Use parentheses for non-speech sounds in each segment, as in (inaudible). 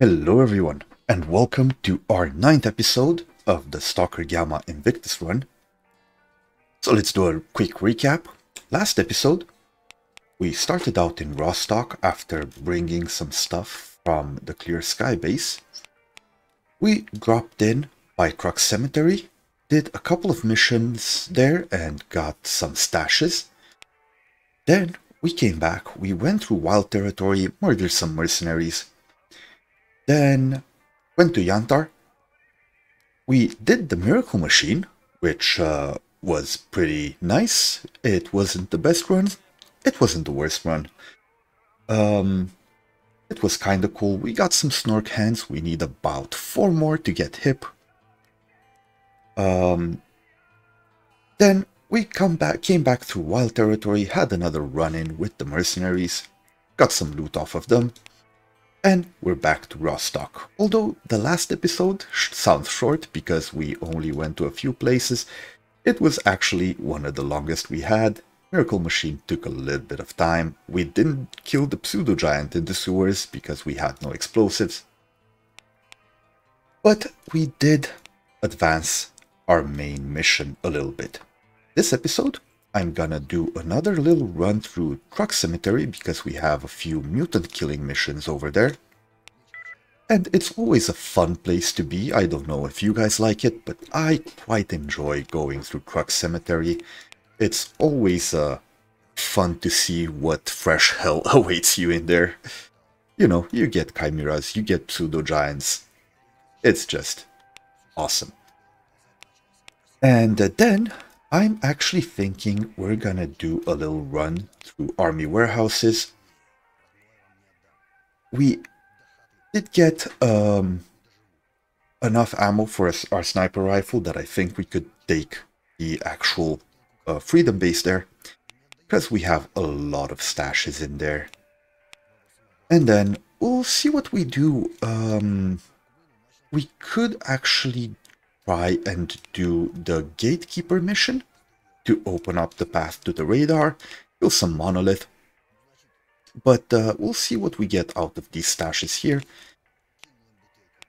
Hello everyone, and welcome to our ninth episode of the Stalker Gamma Invictus run. So let's do a quick recap. Last episode, we started out in Rostok after bringing some stuff from the Clear Sky base. We dropped in by Truck Cemetery, did a couple of missions there and got some stashes. Then we came back, we went through Wild Territory, murdered some mercenaries, then went to Yantar. We did the Miracle Machine, which uh, was pretty nice. It wasn't the best run. It wasn't the worst run. Um, it was kind of cool. We got some Snork hands. We need about four more to get hip. Um, then we come back, came back through Wild Territory, had another run-in with the mercenaries, got some loot off of them, and we're back to Rostok. Although the last episode sounds short because we only went to a few places, it was actually one of the longest we had. Miracle Machine took a little bit of time. We didn't kill the pseudo giant in the sewers because we had no explosives. But we did advance our main mission a little bit. This episode, I'm gonna do another little run through Truck Cemetery because we have a few mutant killing missions over there. And it's always a fun place to be. I don't know if you guys like it, but I quite enjoy going through Truck Cemetery. It's always uh, fun to see what fresh hell (laughs) awaits you in there. You know, you get chimeras, you get pseudo-giants. It's just awesome. And uh, then I'm actually thinking we're gonna do a little run through army warehouses. We did get um, enough ammo for our sniper rifle that I think we could take the actual uh, freedom base there because we have a lot of stashes in there. And then we'll see what we do. Um, we could actually try and do the gatekeeper mission to open up the path to the radar, kill some monolith. But uh, we'll see what we get out of these stashes here.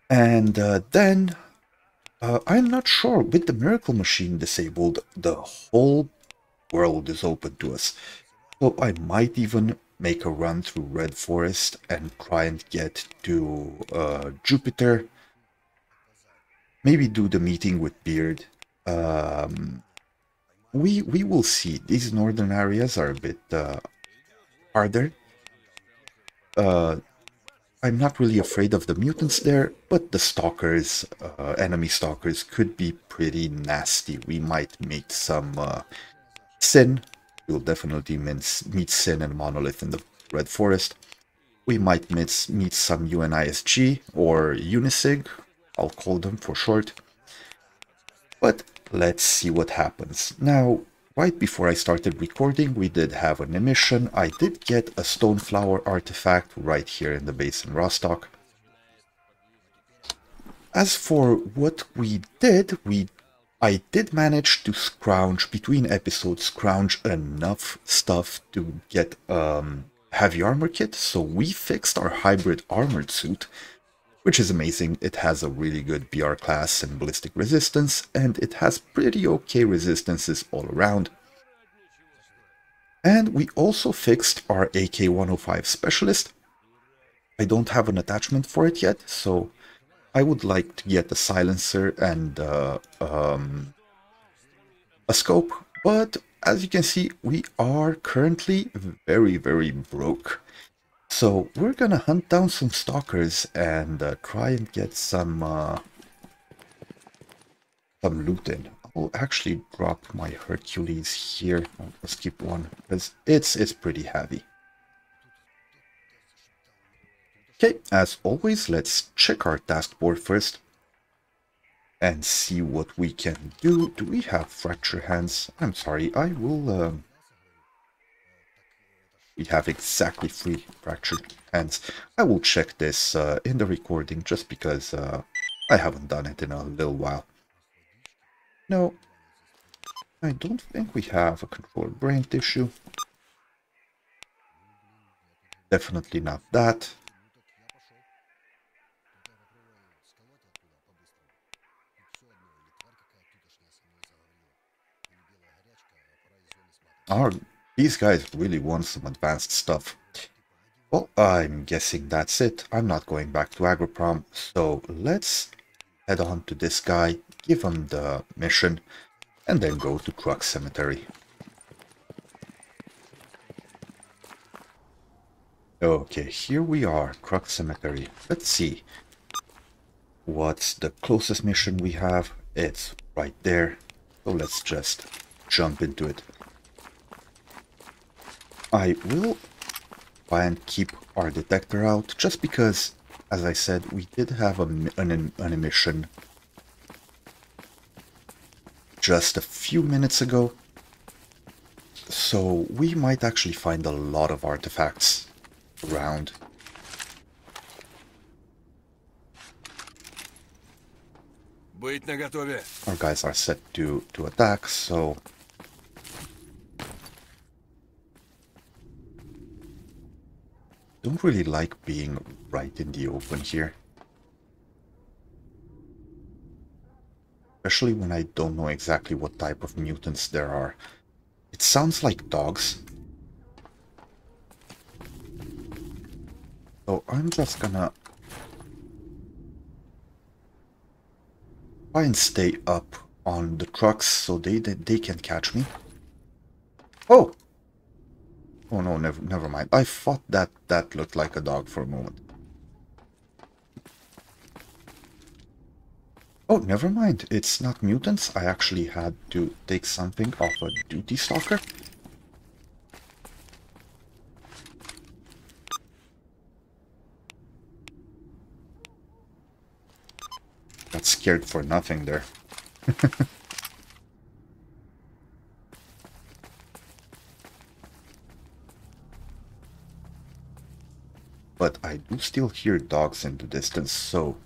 And uh, then, uh, I'm not sure, with the Miracle Machine disabled, the whole world is open to us. So I might even make a run through Red Forest and try and get to uh, Jupiter maybe do the meeting with Beard. Um, we we will see. These northern areas are a bit uh, harder. Uh, I'm not really afraid of the mutants there, but the stalkers, uh, enemy stalkers, could be pretty nasty. We might meet some uh, Sin. We'll definitely meet Sin and Monolith in the Red Forest. We might meet, meet some UNISG or Unisig, I'll call them for short. But let's see what happens. Now, right before I started recording, we did have an emission. I did get a Stoneflower artifact right here in the base in Rostok. As for what we did, we I did manage to scrounge, between episodes, scrounge enough stuff to get um, heavy armor kit, so we fixed our hybrid armored suit, which is amazing. It has a really good BR class and ballistic resistance, and it has pretty okay resistances all around. And we also fixed our AK-105 Specialist. I don't have an attachment for it yet, so I would like to get a silencer and uh, um, a scope, but as you can see, we are currently very, very broke. So we're gonna hunt down some stalkers and uh, try and get some uh, some loot in. I'll actually drop my Hercules here. I'll just keep one because it's it's pretty heavy. Okay, as always, let's check our task board first and see what we can do. Do we have fracture hands? I'm sorry, I will um, we have exactly three fractured hands. I will check this uh, in the recording just because uh, I haven't done it in a little while. No, I don't think we have a controlled brain tissue. Definitely not that. Our these guys really want some advanced stuff. Well, I'm guessing that's it. I'm not going back to Agroprom, so let's head on to this guy, give him the mission, and then go to Truck Cemetery. Okay, here we are, Truck Cemetery. Let's see. What's the closest mission we have? It's right there. So let's just jump into it. I will try and keep our detector out, just because, as I said, we did have a, an, an emission just a few minutes ago. So we might actually find a lot of artifacts around. Our guys are set to, to attack, so... Don't really like being right in the open here. Especially when I don't know exactly what type of mutants there are. It sounds like dogs. So I'm just gonna try and stay up on the trucks so they, they, they can catch me. Oh! Oh no, never, never mind. I thought that that looked like a dog for a moment. Oh, never mind. It's not mutants. I actually had to take something off a duty stalker. Got scared for nothing there. (laughs) but I do still hear dogs in the distance, so...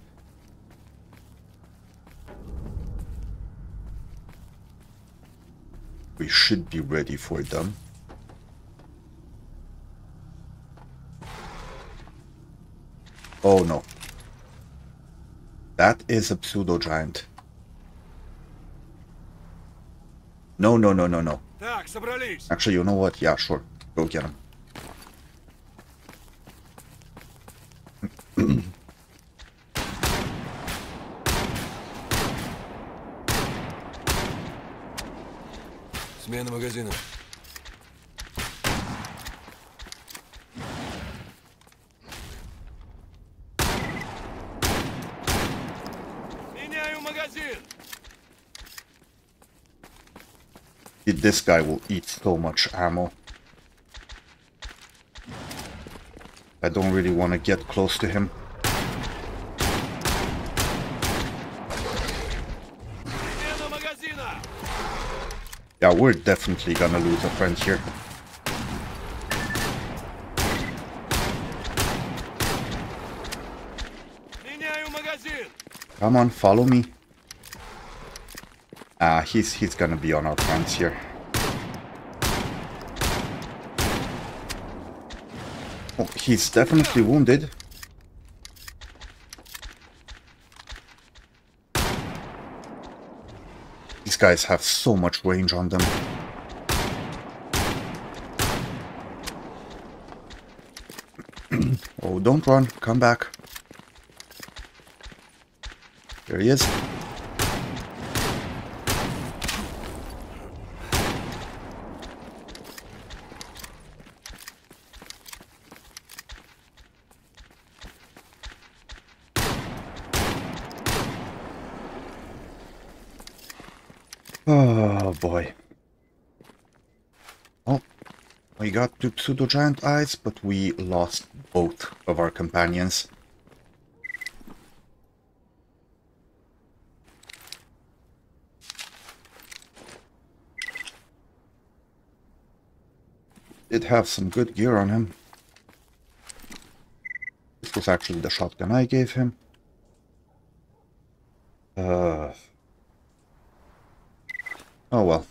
We should be ready for them. Oh no, that is a pseudo giant. No, no, no, no, no. Actually, you know what? Yeah, sure. Go get him. Смена магазина. This guy will eat so much ammo. I don't really want to get close to him. Yeah, we're definitely gonna lose a friend here. Come on, follow me. Ah, he's he's gonna be on our fronts here. He's definitely wounded. These guys have so much range on them. (clears throat) oh, don't run. Come back. There he is. Oh boy. Oh, we got two pseudo-giant eyes, but we lost both of our companions. Did have some good gear on him. This was actually the shotgun I gave him. Uh... Oh well.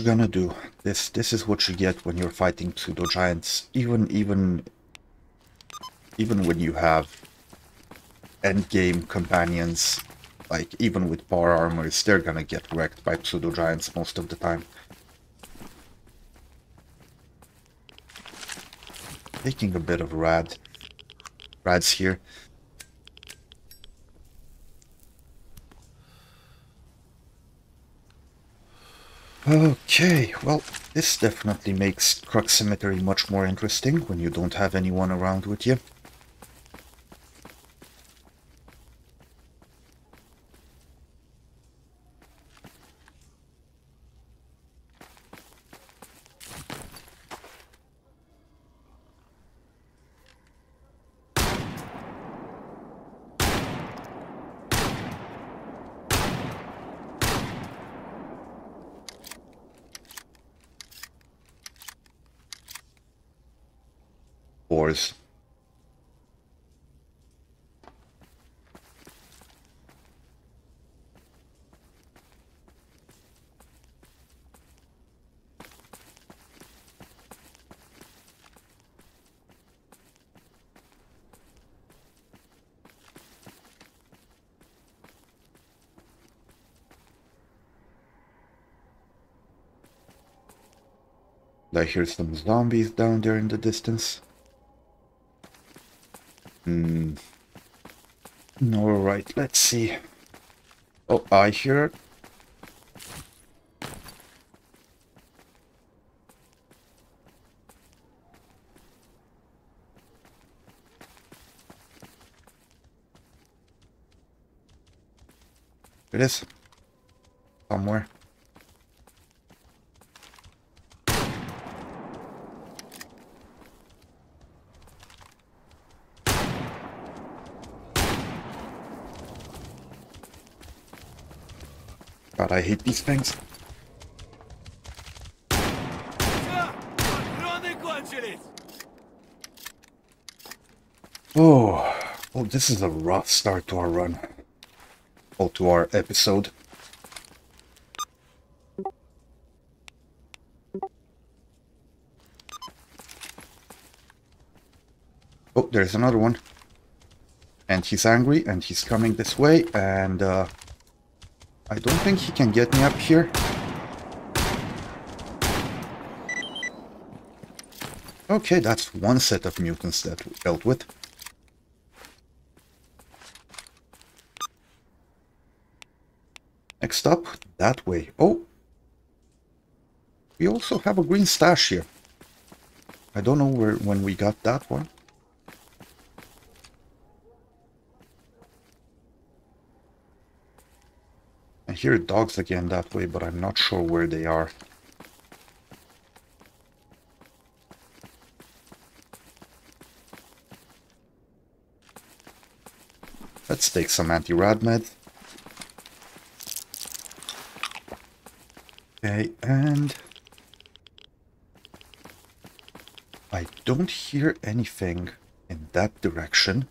What you gonna do? This this is what you get when you're fighting pseudo giants. Even even even when you have endgame companions, Like, even with power armors, they're gonna get wrecked by pseudo-giants most of the time. Taking a bit of rad. Rads here. Okay, well, this definitely makes Truck Cemetery much more interesting when you don't have anyone around with you. Wars. I hear some zombies down there in the distance. Hmm. Alright, let's see. Oh, I hear It is. Somewhere. God, I hate these things. Oh, well, this is a rough start to our run. Or to our episode. Oh, there's another one. And he's angry, and he's coming this way, and uh, I don't think he can get me up here. Okay, that's one set of mutants that we dealt with. Next up, that way. Oh! We also have a green stash here. I don't know where when we got that one. Hear dogs again that way, but I'm not sure where they are. Let's take some anti-rad med. Okay, and... I don't hear anything in that direction.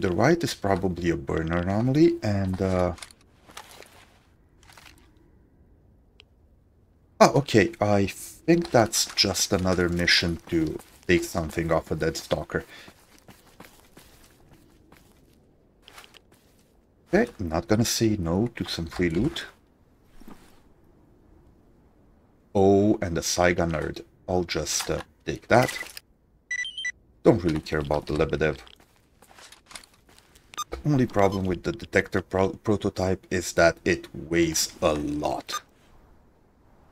To the right is probably a burner anomaly, and... Uh... Oh, okay, I think that's just another mission to take something off a dead stalker. Okay, not gonna say no to some free loot. Oh, and the Saiga nerd. I'll just uh, take that. Don't really care about the Lebedev only problem with the detector pro prototype is that it weighs a lot.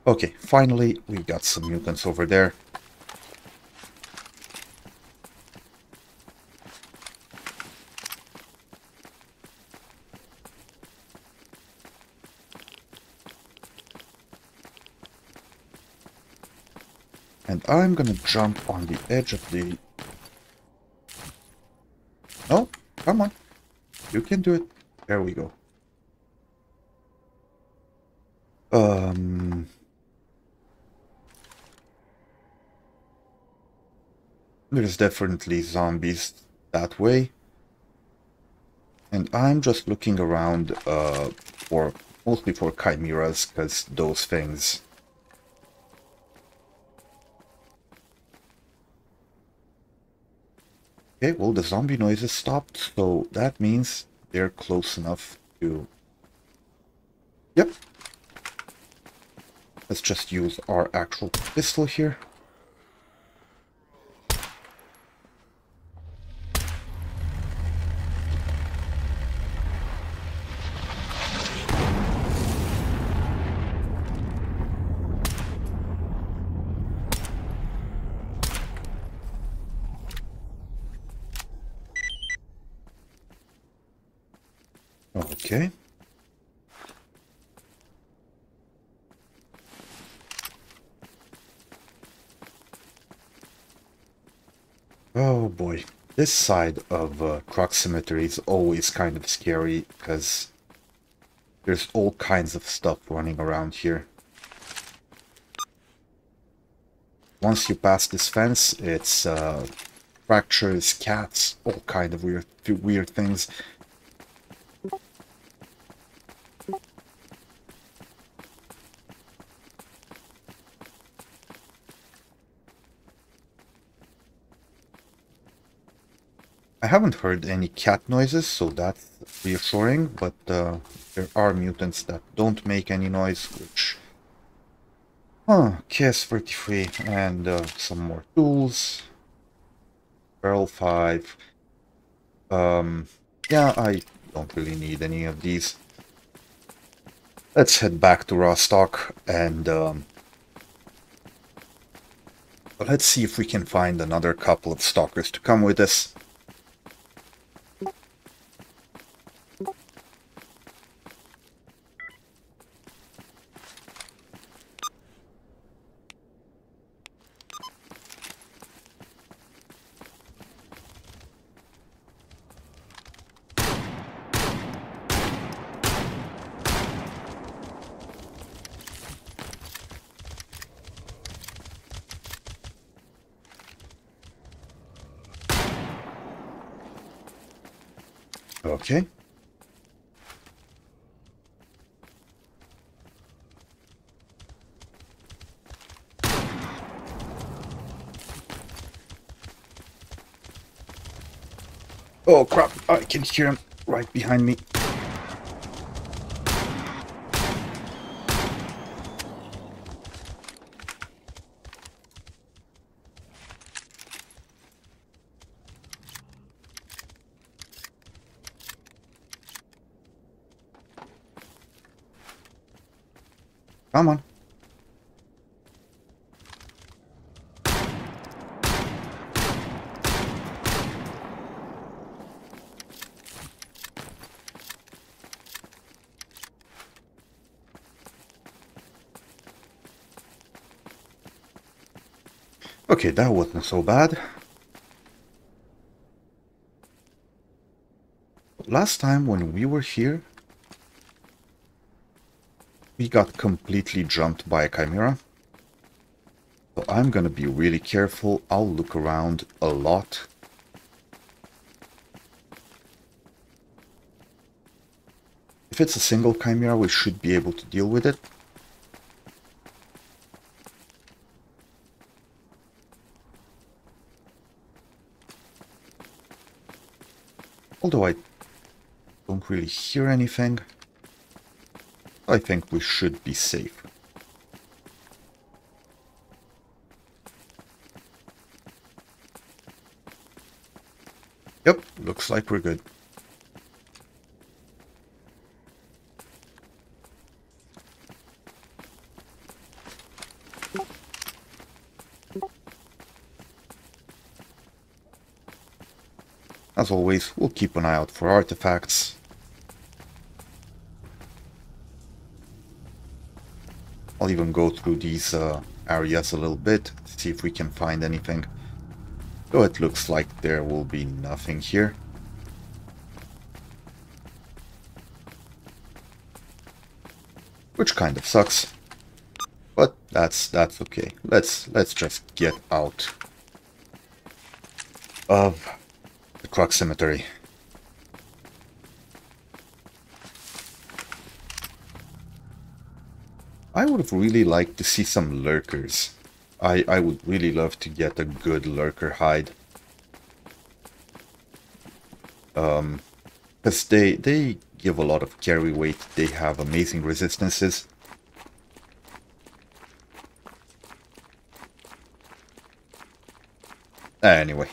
Okay, finally we got some mutants over there. And I'm gonna jump on the edge of the... Oh, come on. You can do it. There we go. Um... There's definitely zombies that way. And I'm just looking around uh, for mostly for chimeras, because those things... Okay, well the zombie noises stopped, so that means they're close enough to... Yep. Let's just use our actual pistol here. Okay. Oh boy, this side of uh, Truck Cemetery is always kind of scary because there's all kinds of stuff running around here. Once you pass this fence, it's uh, fractures, cats, all kind of weird, weird things. I haven't heard any cat noises, so that's reassuring, but uh, there are mutants that don't make any noise, which... Huh, KS-33 and uh, some more tools. Barrel 5. Um, yeah, I don't really need any of these. Let's head back to Rostok and um, let's see if we can find another couple of stalkers to come with us. Okay. Oh crap, oh, I can hear him right behind me. Come on. Okay, that wasn't so bad. Last time when we were here, we got completely jumped by a chimera. So I'm gonna be really careful. I'll look around a lot. If it's a single chimera, we should be able to deal with it. Although I don't really hear anything. I think we should be safe. Yep, looks like we're good. As always, we'll keep an eye out for artifacts. I'll even go through these uh, areas a little bit, to see if we can find anything. Though it looks like there will be nothing here. Which kind of sucks. But that's that's okay. Let's let's just get out of the Cemetery. I would have really liked to see some lurkers. I, I would really love to get a good lurker hide. Um, because they, they give a lot of carry weight. They have amazing resistances. Anyway.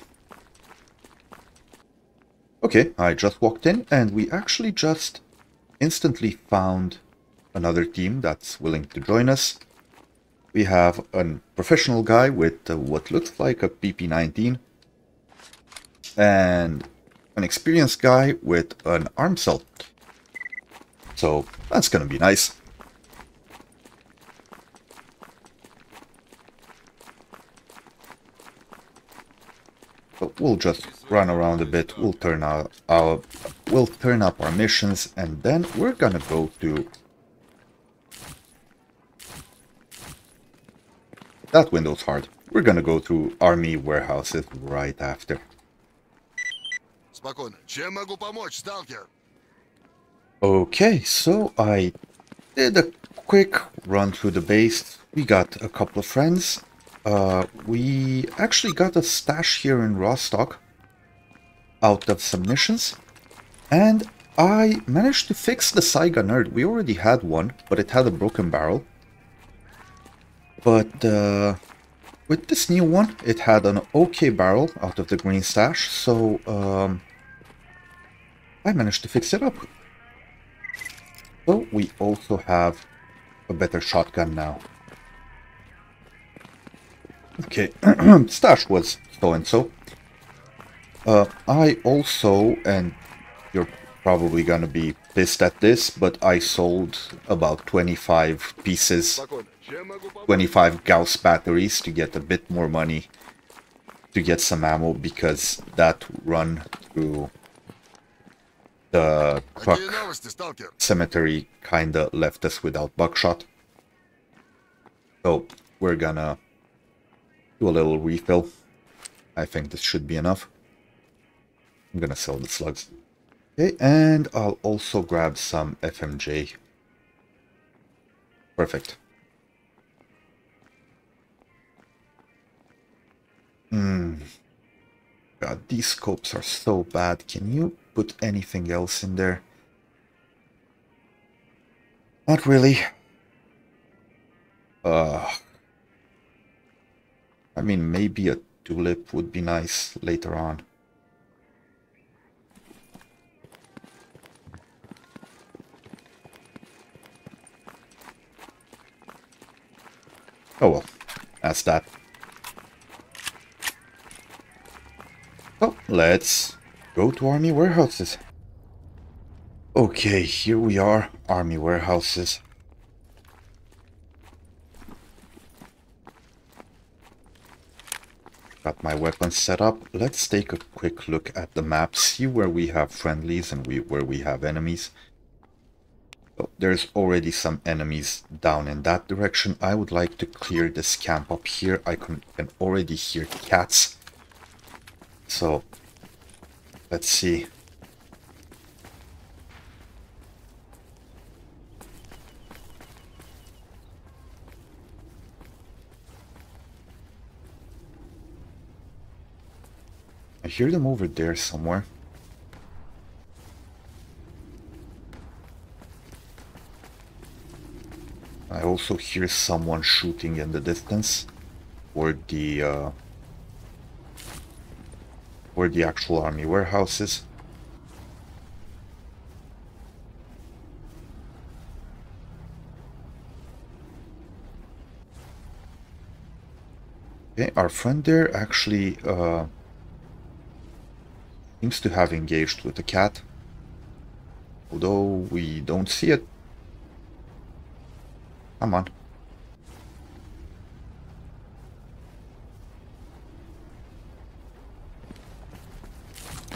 Okay, I just walked in and we actually just instantly found another team that's willing to join us. We have a professional guy with uh, what looks like a PP-19 and an experienced guy with an Armsel. So that's gonna be nice. But we'll just run around a bit, we'll turn out our, we'll turn up our missions, and then we're gonna go to that window's hard. We're gonna go to army warehouses right after. Okay, so I did a quick run through the base. We got a couple of friends. Uh, we actually got a stash here in Rostok out of submissions. And I managed to fix the Saiga Nerd. We already had one, but it had a broken barrel. But uh, with this new one, it had an okay barrel out of the green stash, so um, I managed to fix it up. So we also have a better shotgun now. Okay, (clears throat) stash was so-and-so. Uh, I also, and you're probably gonna be pissed at this, but I sold about 25 pieces, 25 Gauss batteries to get a bit more money to get some ammo because that run through the truck cemetery kinda left us without buckshot. So we're gonna do a little refill. I think this should be enough. I'm gonna sell the slugs. Okay, and I'll also grab some FMJ. Perfect. Hmm. God, these scopes are so bad. Can you put anything else in there? Not really. Uh, I mean, maybe a tulip would be nice later on. Oh well, that's that. So, let's go to army warehouses. Okay, here we are, army warehouses. Got my weapons set up. Let's take a quick look at the map, see where we have friendlies and we, where we have enemies. There's already some enemies down in that direction. I would like to clear this camp up here. I can, can already hear cats. So, let's see. I hear them over there somewhere. I also hear someone shooting in the distance where the uh, where the actual army warehouse is. Okay, our friend there actually uh, seems to have engaged with the cat, although we don't see it. Come on.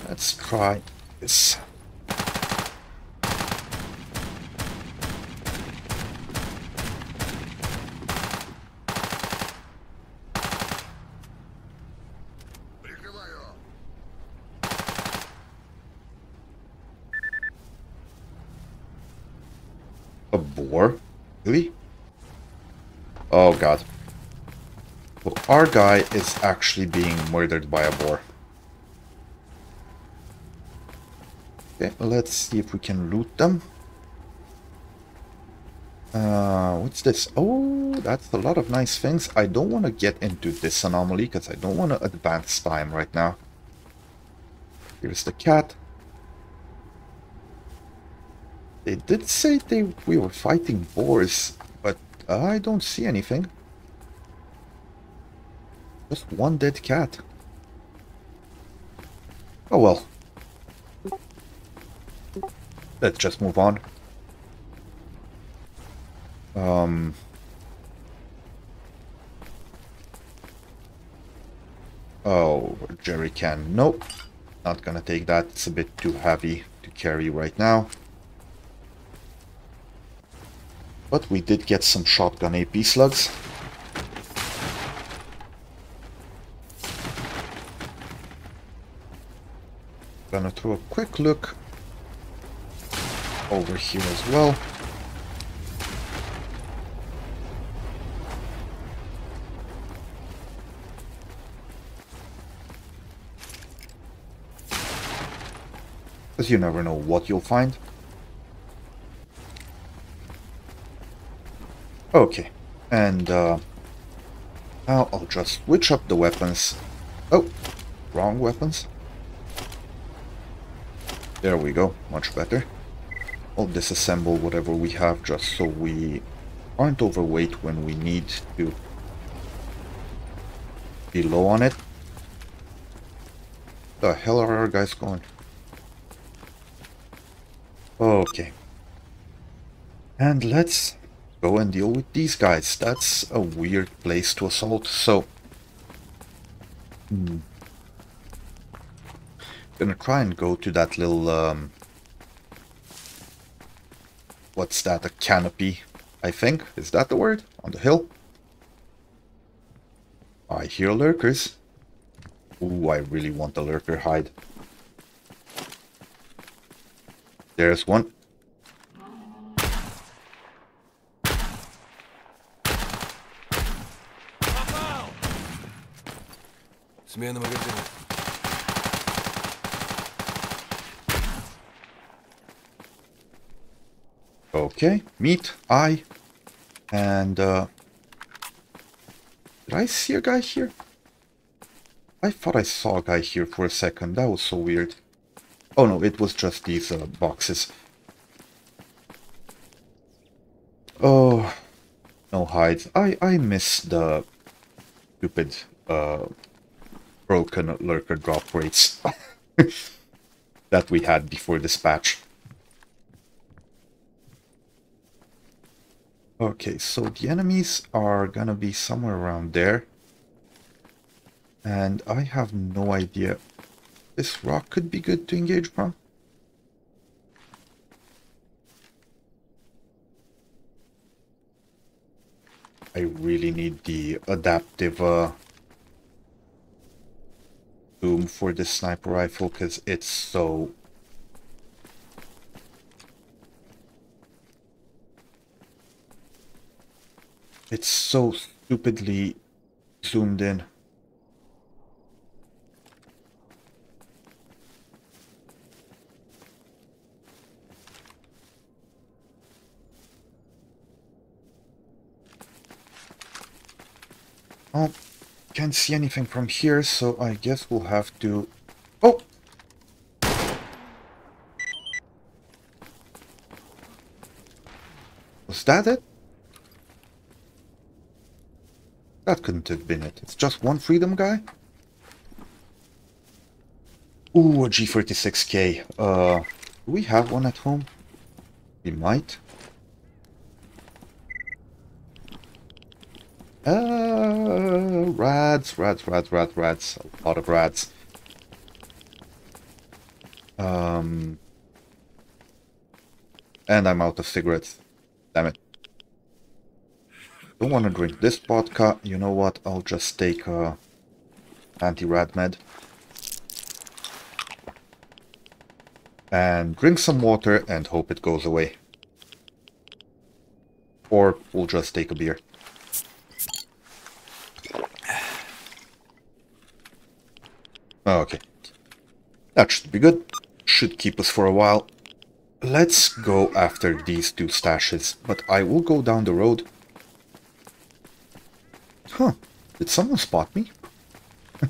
Let's try this. A boar? Really? Oh god. Well, our guy is actually being murdered by a boar. Okay, let's see if we can loot them. Uh, what's this? Oh, that's a lot of nice things. I don't want to get into this anomaly because I don't want to advance time right now. Here's the cat. They did say they we were fighting boars, I don't see anything. Just one dead cat. Oh well. Let's just move on. Um... Oh, jerry can. Nope. Not gonna take that. It's a bit too heavy to carry right now. But we did get some shotgun AP slugs. Gonna throw a quick look over here as well. Because you never know what you'll find. Okay, and uh, now I'll just switch up the weapons. Oh, wrong weapons. There we go, much better. I'll disassemble whatever we have just so we aren't overweight when we need to be low on it. The hell are our guys going? Okay. And let's go and deal with these guys. That's a weird place to assault, so... Hmm. Gonna try and go to that little, um... What's that? A canopy, I think? Is that the word? On the hill? I hear lurkers. Ooh, I really want the lurker hide. There's one. Смена магазина. Okay, meat, eye, and uh, did I see a guy here? I thought I saw a guy here for a second. That was so weird. Oh no, it was just these uh, boxes. Oh, no hides. I I miss the stupid uh, broken lurker drop rates (laughs) that we had before this patch. Okay, so the enemies are gonna be somewhere around there. And I have no idea. This rock could be good to engage from. I really need the adaptive uh, boom for this sniper rifle because it's so It's so stupidly zoomed in. Oh, can't see anything from here, so I guess we'll have to... Oh! Was that it? That couldn't have been it. It's just one freedom guy? Ooh, a G36K. Uh, do we have one at home? We might. Uh, rads, rats, rats, rats, rats. A lot of rats. Um, and I'm out of cigarettes. Damn it. Don't want to drink this vodka. You know what? I'll just take a anti-rat med. And drink some water and hope it goes away. Or we'll just take a beer. Okay. That should be good. should keep us for a while. Let's go after these two stashes, but I will go down the road. Huh, did someone spot me? (laughs)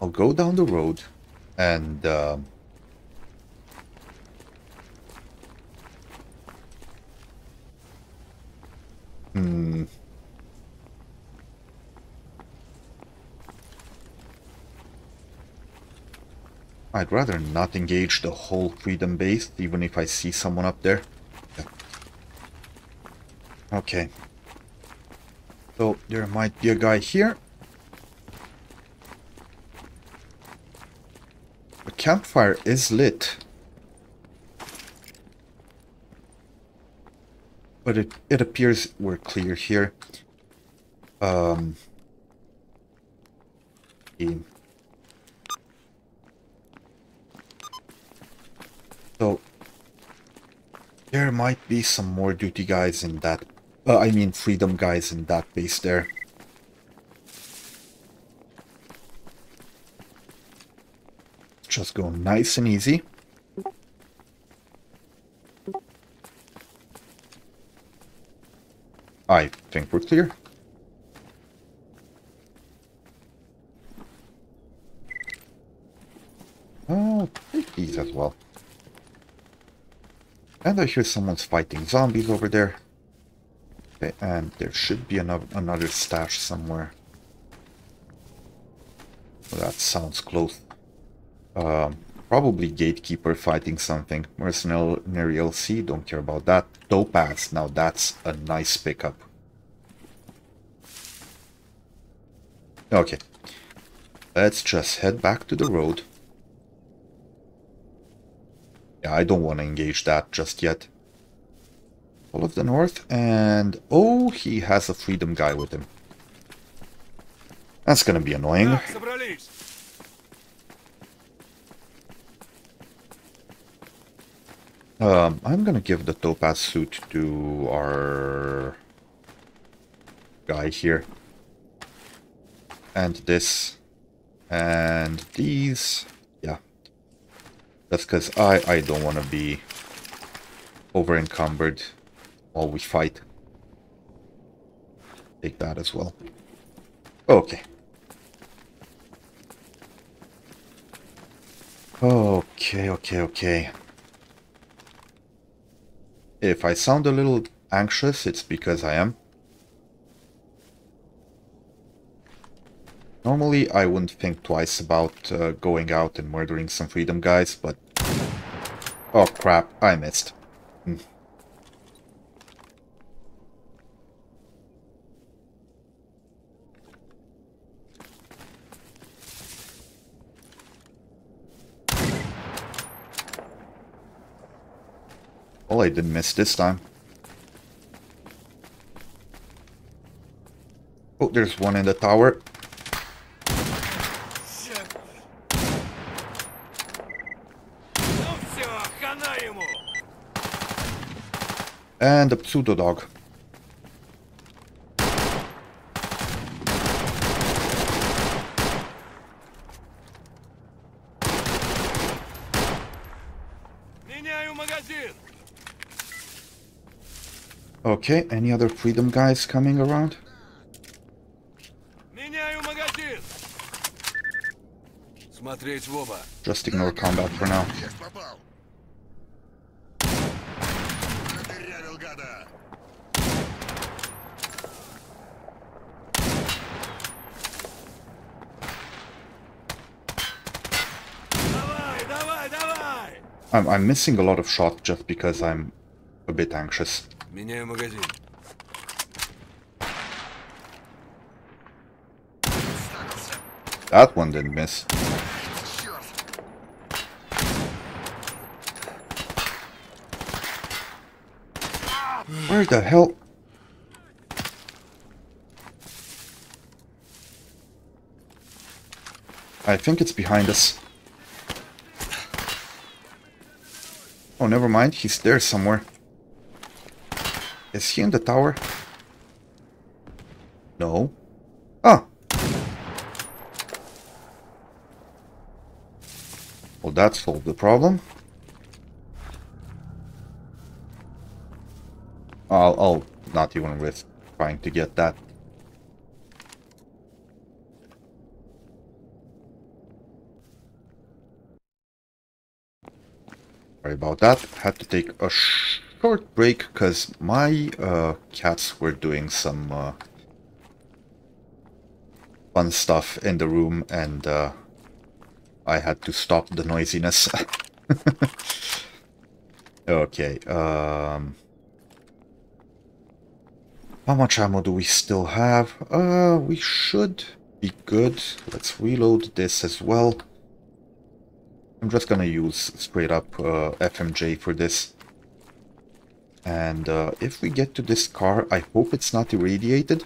I'll go down the road and... Uh, I'd rather not engage the whole freedom base, even if I see someone up there. Okay. So, there might be a guy here. The campfire is lit. But it, it appears we're clear here. Um... there might be some more duty guys in that, uh, I mean freedom guys in that base there. Just go nice and easy. I think we're clear. Oh, take these as well. And I hear someone's fighting zombies over there. Okay, and there should be another, another stash somewhere. Well, that sounds close. Um, probably Gatekeeper fighting something. Mercenary LC, don't care about that. Topaz, now that's a nice pickup. Okay. Let's just head back to the road. Yeah, I don't want to engage that just yet. All of the North, and... Oh, he has a Freedom guy with him. That's gonna be annoying. Um, I'm gonna give the Topaz suit to our guy here. And this. And these. That's because I, I don't want to be over encumbered while we fight. Take that as well. Okay. Okay, okay, okay. If I sound a little anxious, it's because I am. Normally, I wouldn't think twice about uh, going out and murdering some freedom guys, but... Oh crap, I missed. Hmm. Well, I didn't miss this time. Oh, there's one in the tower. And a pseudo dog. Okay, any other freedom guys coming around? Just ignore combat for now. I'm, I'm missing a lot of shots just because I'm a bit anxious. That one didn't miss. Where the hell? I think it's behind us. Oh, never mind. He's there somewhere. Is he in the tower? No. Ah! Well, that solved the problem. I'll, I'll not even risk trying to get that. Sorry about that. Had to take a short break because my uh, cats were doing some uh, fun stuff in the room and uh, I had to stop the noisiness. (laughs) okay, um... How much ammo do we still have? Uh, we should be good. Let's reload this as well. I'm just gonna use straight up uh, FMJ for this. And uh, if we get to this car, I hope it's not irradiated.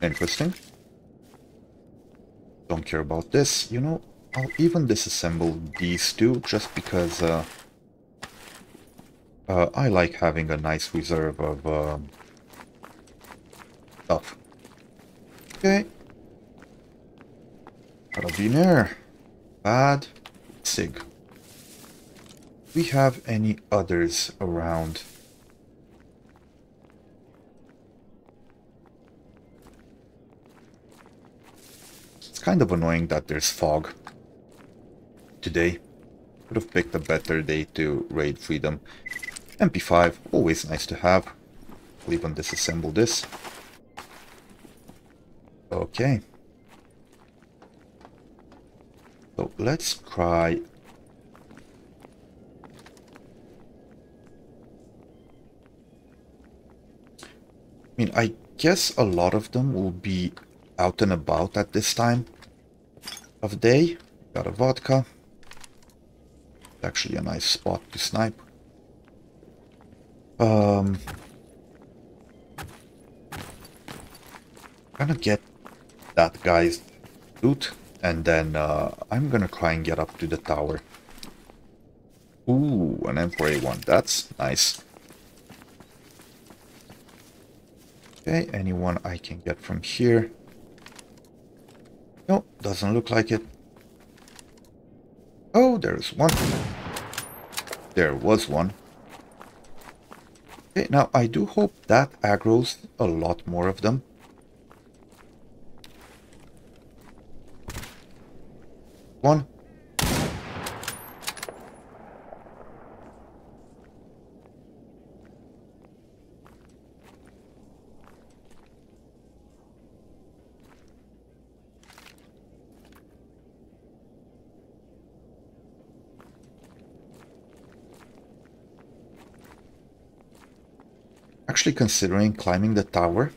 Interesting. Don't care about this. You know, I'll even disassemble these two just because uh, uh, I like having a nice reserve of uh, stuff. Okay. Carabiner. Bad. Sig. we have any others around? It's kind of annoying that there's fog today. Could have picked a better day to raid Freedom. MP5, always nice to have. I'll even disassemble this. Okay. So let's try... I mean, I guess a lot of them will be out and about at this time of day. Got a vodka. Actually a nice spot to snipe. Um, gonna get that guy's loot and then uh, I'm gonna try and get up to the tower. Ooh, an M4A1. That's nice. Okay, anyone I can get from here. No, doesn't look like it. Oh, there's one. There was one. Okay, now I do hope that aggroes a lot more of them. One. actually considering climbing the tower.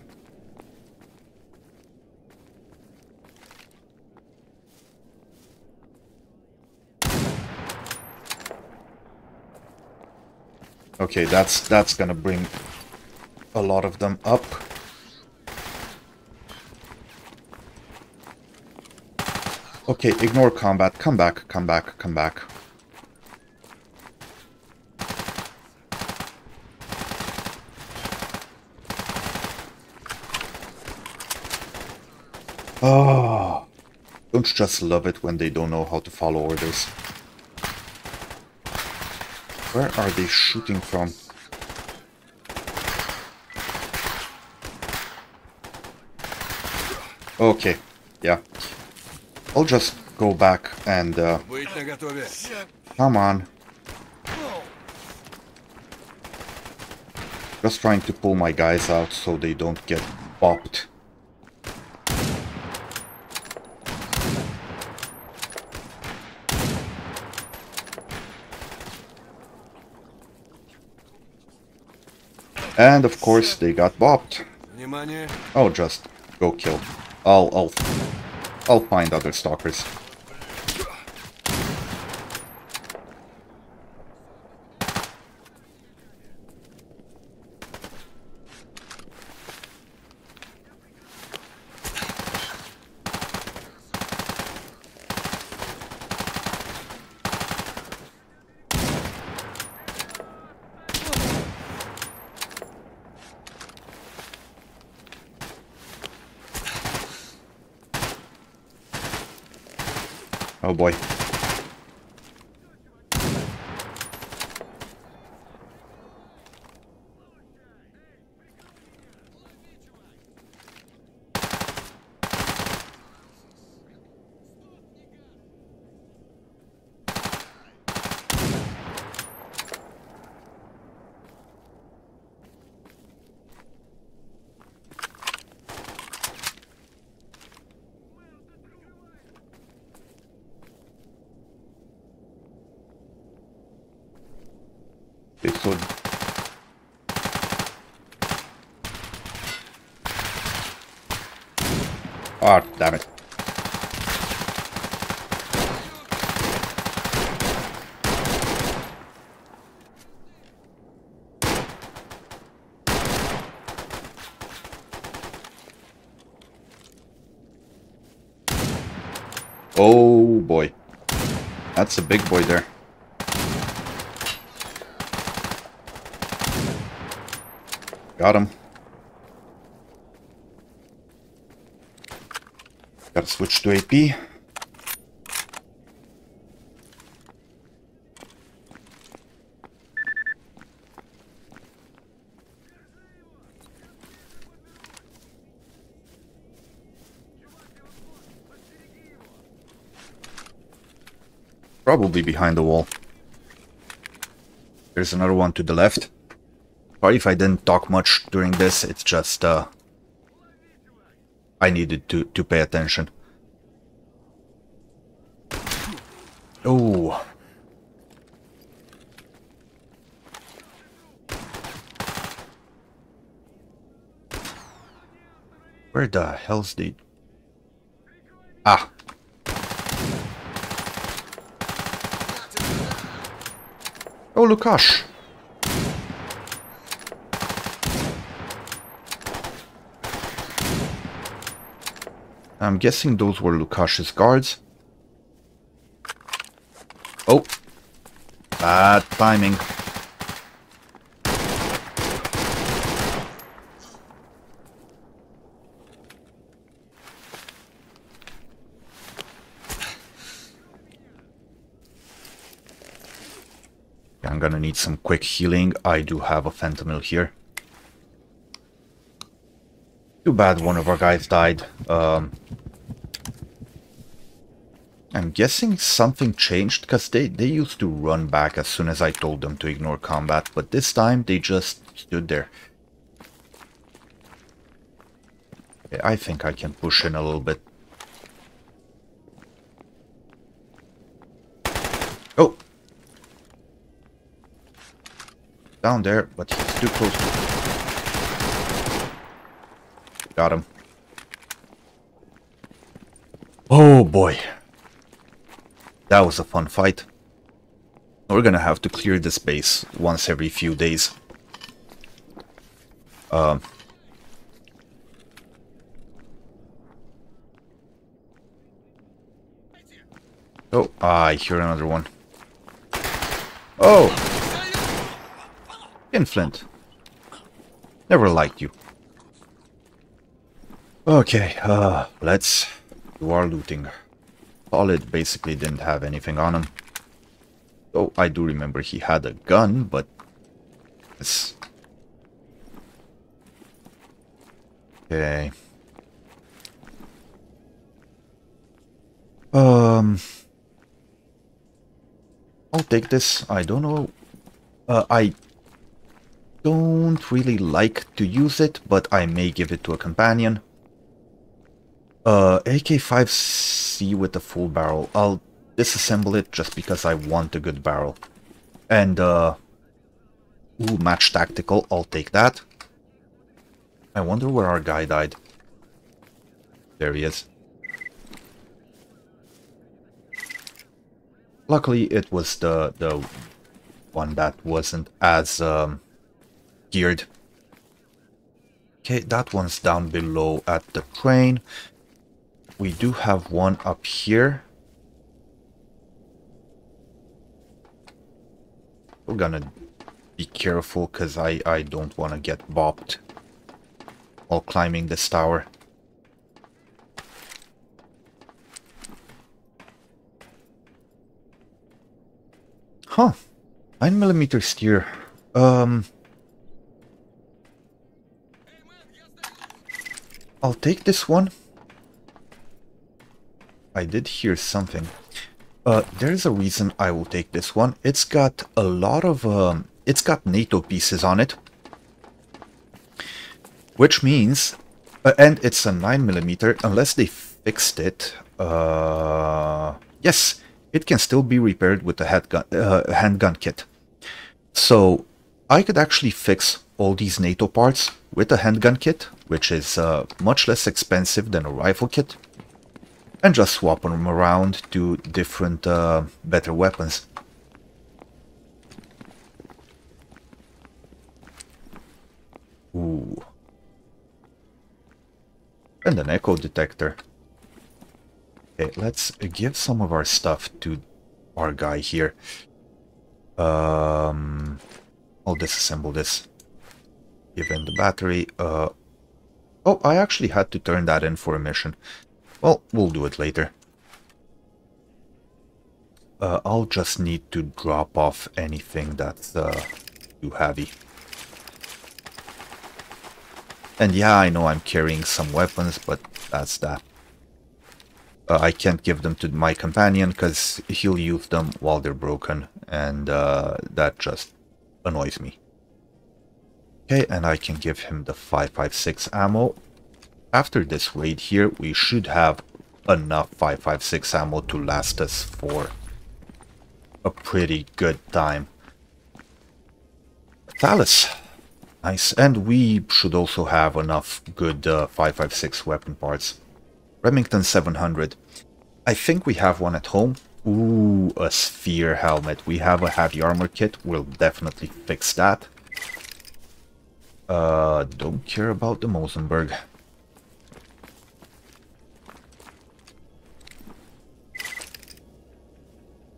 Okay, that's that's gonna bring a lot of them up. Okay, ignore combat. Come back, come back, come back. Oh, don't just love it when they don't know how to follow orders? Where are they shooting from? Okay, yeah. I'll just go back and... Uh, come on. Just trying to pull my guys out so they don't get bopped. And of course they got bopped. Oh, just go kill. I'll I'll I'll find other stalkers. Oh boy. Okay, so Ah, damn it. Oh boy. That's a big boy there. Got him. Gotta switch to AP. Probably behind the wall. There's another one to the left. Sorry if I didn't talk much during this, it's just, uh... I needed to, to pay attention. Oh. Where the hell's the... Ah. Oh, Lukash. I'm guessing those were Lukash's guards. Oh. Bad timing. I'm gonna need some quick healing. I do have a fentanyl here. Too bad one of our guys died. Um, guessing something changed because they, they used to run back as soon as I told them to ignore combat, but this time they just stood there. I think I can push in a little bit. Oh! Down there, but he's too close to... Got him. Oh boy. That was a fun fight. We're gonna have to clear this base once every few days. Um, oh, I hear another one. Oh! Inflint. Never liked you. Okay, uh, let's do our looting. Solid basically didn't have anything on him. Though I do remember he had a gun, but... It's... Okay. Um... I'll take this. I don't know. Uh, I don't really like to use it, but I may give it to a companion. Uh, AK-5C with the full barrel. I'll disassemble it just because I want a good barrel. And, uh... Ooh, match tactical. I'll take that. I wonder where our guy died. There he is. Luckily, it was the the one that wasn't as um, geared. Okay, that one's down below at the train. We do have one up here. We're gonna be careful because I, I don't want to get bopped while climbing this tower. Huh. 9mm Steyr. Um... I'll take this one. I did hear something. Uh, there's a reason I will take this one. It's got a lot of, um, it's got NATO pieces on it. Which means, uh, and it's a 9mm, unless they fixed it. Uh, yes, it can still be repaired with a handgun, uh, handgun kit. So, I could actually fix all these NATO parts with a handgun kit, which is uh, much less expensive than a rifle kit and just swap them around to different, uh, better weapons. Ooh. And an echo detector. Okay, let's give some of our stuff to our guy here. Um, I'll disassemble this. Give in the battery. Uh, oh, I actually had to turn that in for a mission. Well, we'll do it later. Uh, I'll just need to drop off anything that's uh, too heavy. And yeah, I know I'm carrying some weapons, but that's that. Uh, I can't give them to my companion because he'll use them while they're broken, and uh, that just annoys me. Okay, and I can give him the 556 ammo, after this raid here, we should have enough 556 ammo to last us for a pretty good time. Thales. Nice. And we should also have enough good uh, 556 weapon parts. Remington 700. I think we have one at home. Ooh, a sphere helmet. We have a heavy armor kit. We'll definitely fix that. Uh, don't care about the Mossberg.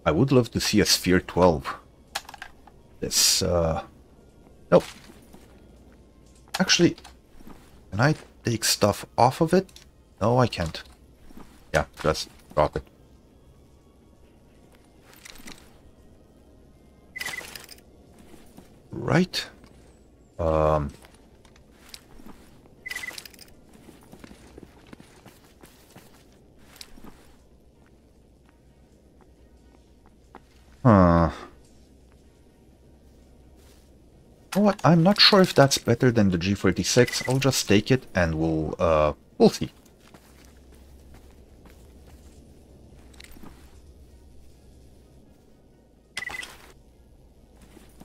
I would love to see a Sphere 12. This, uh... Nope. Actually, can I take stuff off of it? No, I can't. Yeah, just drop it. Right. Um... know what? I'm not sure if that's better than the G36. I'll just take it and we'll, uh, we'll see.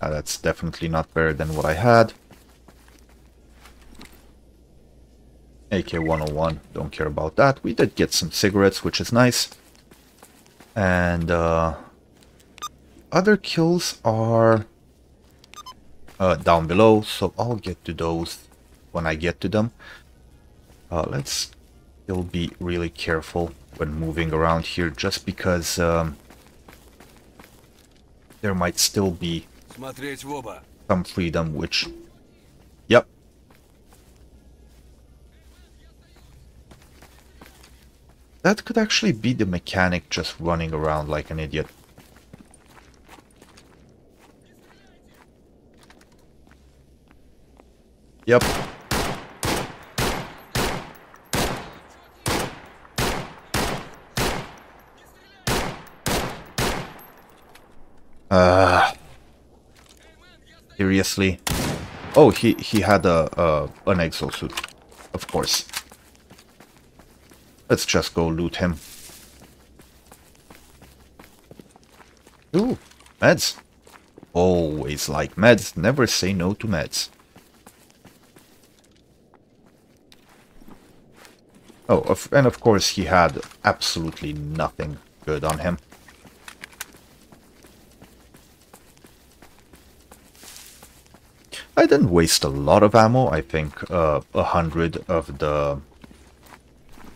Uh, that's definitely not better than what I had. AK-101, don't care about that. We did get some cigarettes, which is nice. And, uh, other kills are uh, down below, so I'll get to those when I get to them. Uh, let's still be really careful when moving around here, just because um, there might still be some freedom, which... Yep. That could actually be the mechanic just running around like an idiot. Yep. Uh, seriously? Oh, he he had a, an exosuit, of course. Let's just go loot him. Ooh, meds. Always like meds. Never say no to meds. Oh, and of course he had absolutely nothing good on him. I didn't waste a lot of ammo. I think uh, a uh, hundred of the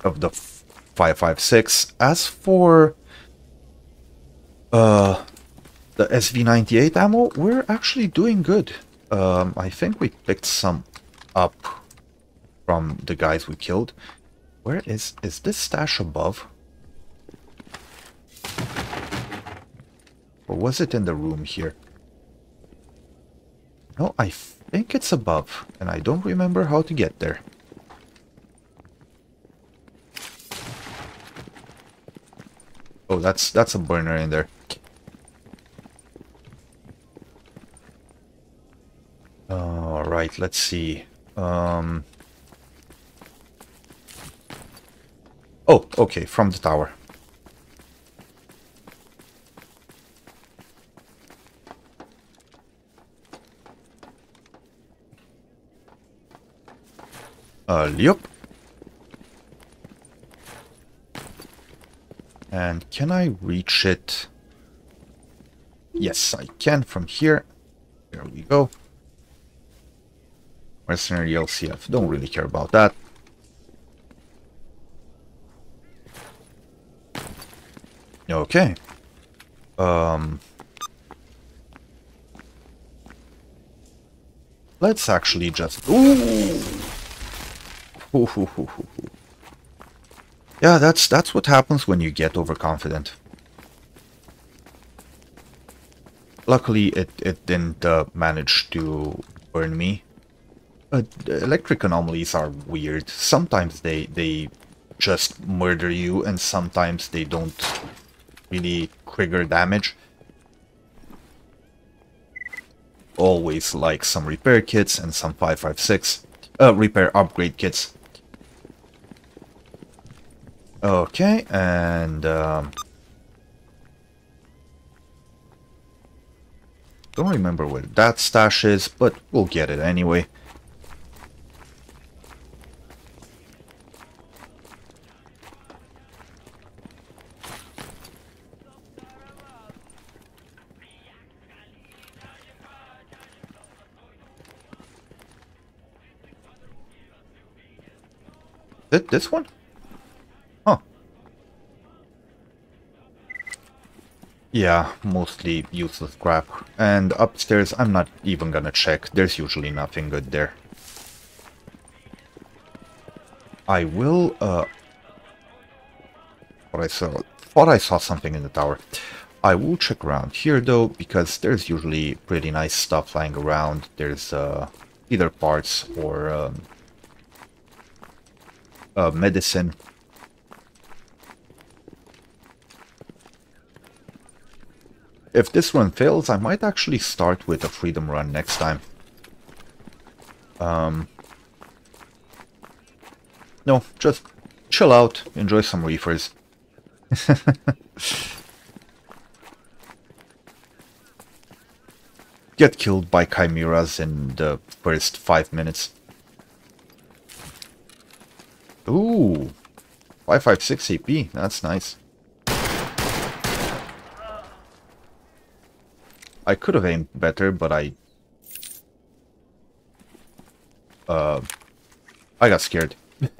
of the 556. As for uh, the SV98 ammo, we're actually doing good. Um, I think we picked some up from the guys we killed. Where is... is this stash above? Or was it in the room here? No, I think it's above, and I don't remember how to get there. Oh, that's that's a burner in there. All right, let's see. Um. Oh, okay, from the tower. Uh, yep. And can I reach it? Yes, I can from here. There we go. Mercenary LCF. Don't really care about that. Okay. Um... Let's actually just... Ooh! Yeah, that's that's what happens when you get overconfident. Luckily, it, it didn't uh, manage to burn me. Uh, electric anomalies are weird. Sometimes they, they just murder you, and sometimes they don't really trigger damage. Always like some repair kits and some 556. Uh, repair upgrade kits. Okay, and... Um, don't remember where that stash is, but we'll get it anyway. This one? Huh. Yeah, mostly useless crap. And upstairs, I'm not even gonna check. There's usually nothing good there. I will, uh... Thought I saw, thought I saw something in the tower. I will check around here, though, because there's usually pretty nice stuff lying around. There's, uh, either parts or, um, uh, medicine. If this one fails, I might actually start with a freedom run next time. Um, no, just chill out, enjoy some reefers. (laughs) Get killed by chimeras in the first five minutes. Ooh, 556 AP, that's nice. I could have aimed better, but I... Uh, I got scared. (laughs)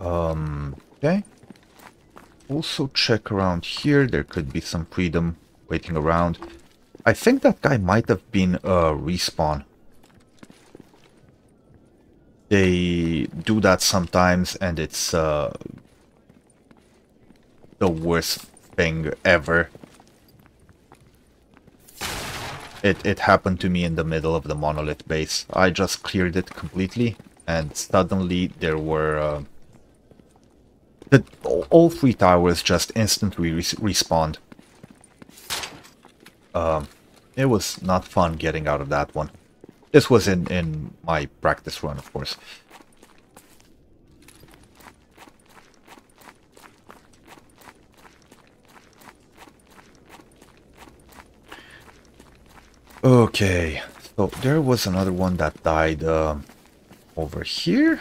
um, okay. Also check around here, there could be some freedom waiting around. I think that guy might have been a respawn. They do that sometimes and it's uh, the worst thing ever. It, it happened to me in the middle of the monolith base. I just cleared it completely and suddenly there were... Uh, the, all three towers just instantly res respawned. Um, it was not fun getting out of that one. This was in, in my practice run, of course. Okay, so there was another one that died uh, over here.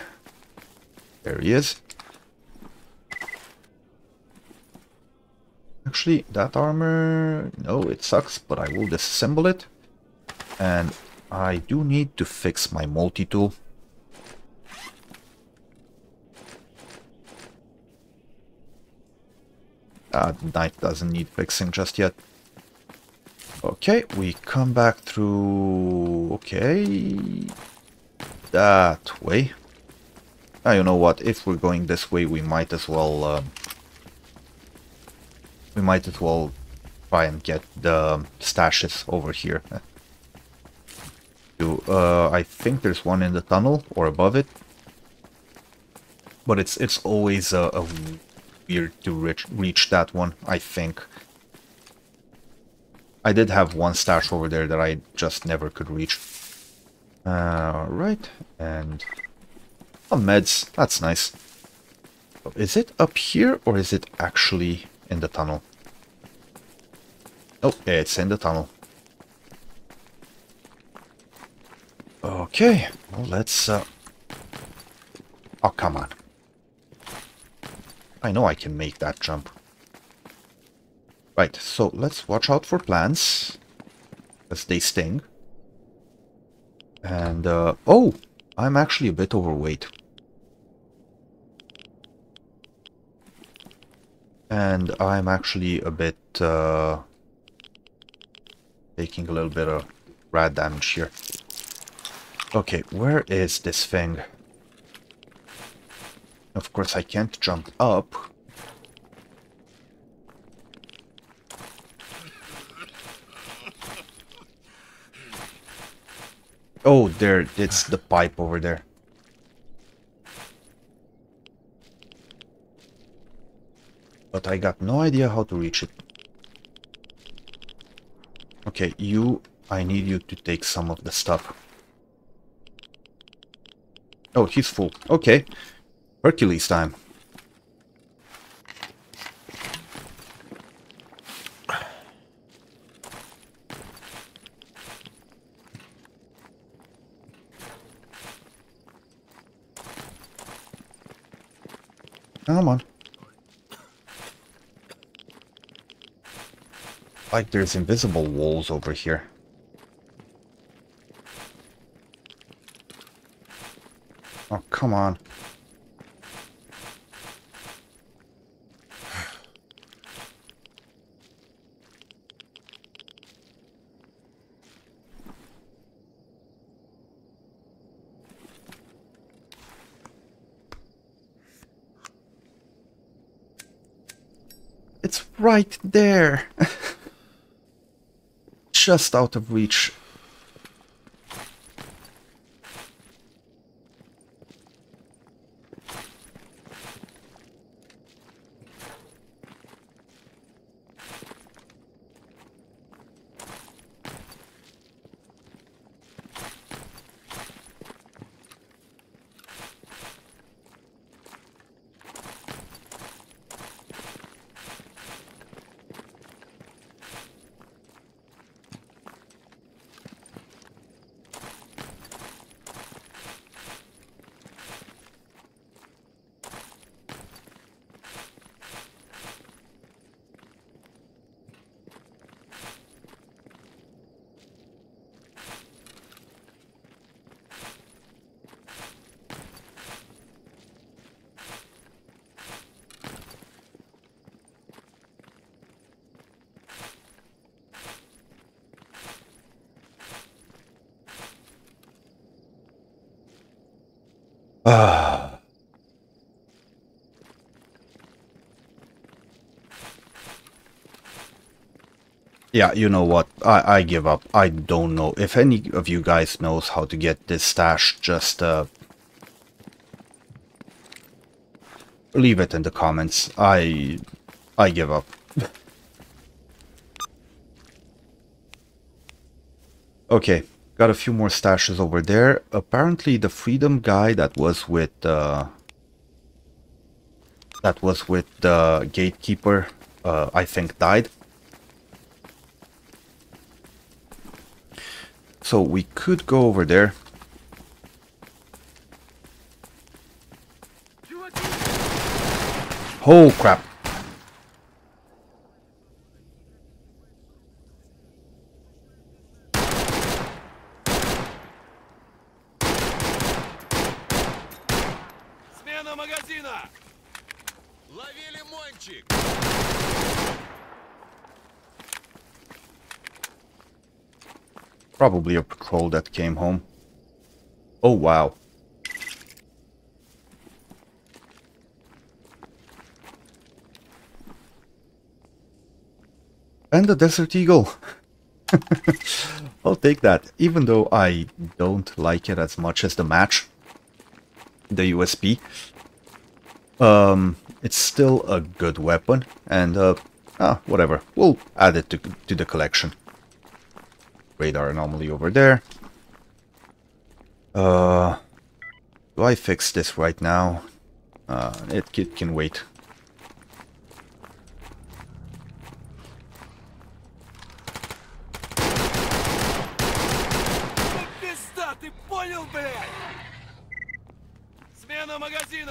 There he is. Actually, that armor... No, it sucks, but I will disassemble it. And I do need to fix my multi-tool. That knife doesn't need fixing just yet. Okay, we come back through... Okay... That way. Ah, you know what? If we're going this way, we might as well. Um, we might as well try and get the stashes over here. Uh, I think there's one in the tunnel or above it, but it's it's always a, a weird to reach reach that one. I think. I did have one stash over there that I just never could reach. Uh, right, and oh, meds. That's nice. Is it up here or is it actually in the tunnel? Oh, it's in the tunnel. Okay, well, let's... Uh... Oh, come on. I know I can make that jump. Right, so let's watch out for plants. Because they sting. And, uh, oh! I'm actually a bit overweight. And I'm actually a bit, uh, taking a little bit of rad damage here. Okay, where is this thing? Of course, I can't jump up. Oh, there, it's the pipe over there. But I got no idea how to reach it. Okay, you, I need you to take some of the stuff. Oh, he's full. Okay. Hercules time. Come on. Like there's invisible walls over here. Oh, come on. It's right there. Just out of reach. Ah. Yeah, you know what? I, I give up. I don't know. If any of you guys knows how to get this stash, just uh, leave it in the comments. I I give up. (laughs) okay, got a few more stashes over there. Apparently the freedom guy that was with uh, that was with the gatekeeper, uh, I think died. So we could go over there. Oh crap. Probably a patrol that came home. Oh, wow. And the Desert Eagle. (laughs) I'll take that, even though I don't like it as much as the match, the USP. Um, it's still a good weapon, and uh, ah, whatever, we'll add it to, to the collection radar anomaly over there. Uh, do I fix this right now? Uh, it, it can wait.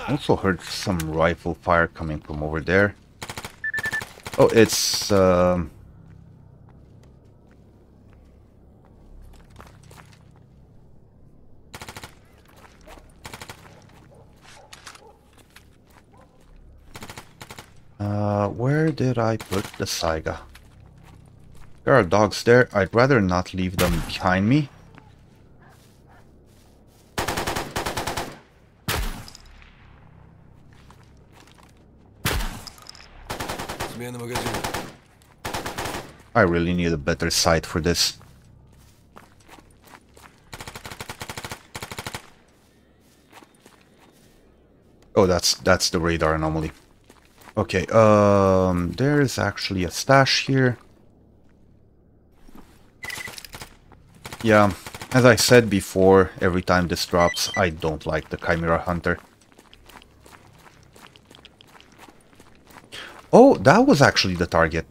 Also heard some rifle fire coming from over there. Oh, it's um, Uh, where did I put the Saiga? There are dogs there. I'd rather not leave them behind me. I really need a better sight for this. Oh, that's that's the radar anomaly. Okay, um, there's actually a stash here. Yeah, as I said before, every time this drops, I don't like the Chimera Hunter. Oh, that was actually the target.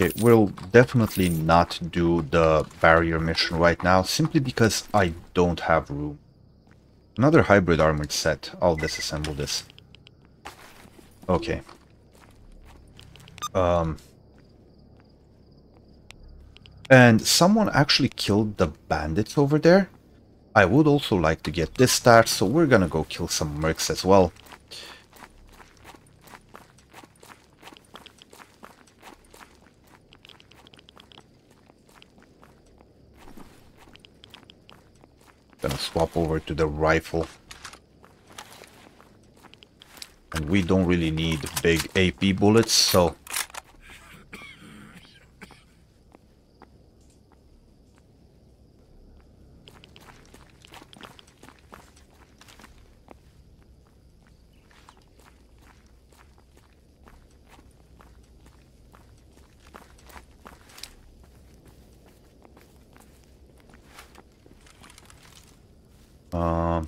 Okay, we'll definitely not do the barrier mission right now, simply because I don't have room. Another hybrid armored set. I'll disassemble this. Okay. Um... And someone actually killed the bandits over there. I would also like to get this stat, so we're gonna go kill some mercs as well. Gonna swap over to the rifle. And we don't really need big AP bullets, so... Um,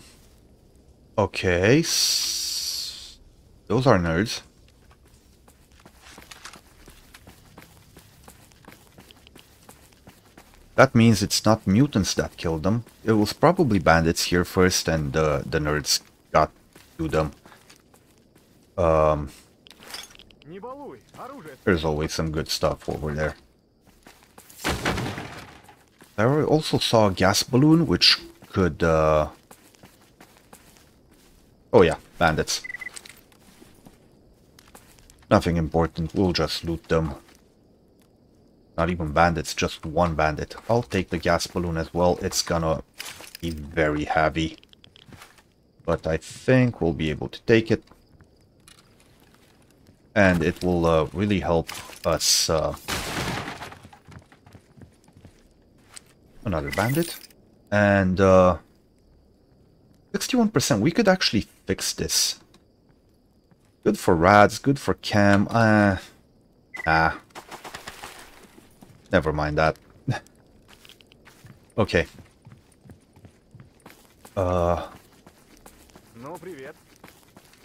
Okay. Those are nerds. That means it's not mutants that killed them. It was probably bandits here first and uh, the nerds got to them. Um, there's always some good stuff over there. I also saw a gas balloon which could uh, Oh yeah, bandits. Nothing important, we'll just loot them. Not even bandits, just one bandit. I'll take the gas balloon as well, it's gonna be very heavy. But I think we'll be able to take it. And it will uh, really help us... Uh... Another bandit. And... Uh... 61%. We could actually fix this. Good for Rads, good for Chem. Uh, ah. Never mind that. (laughs) okay. Uh,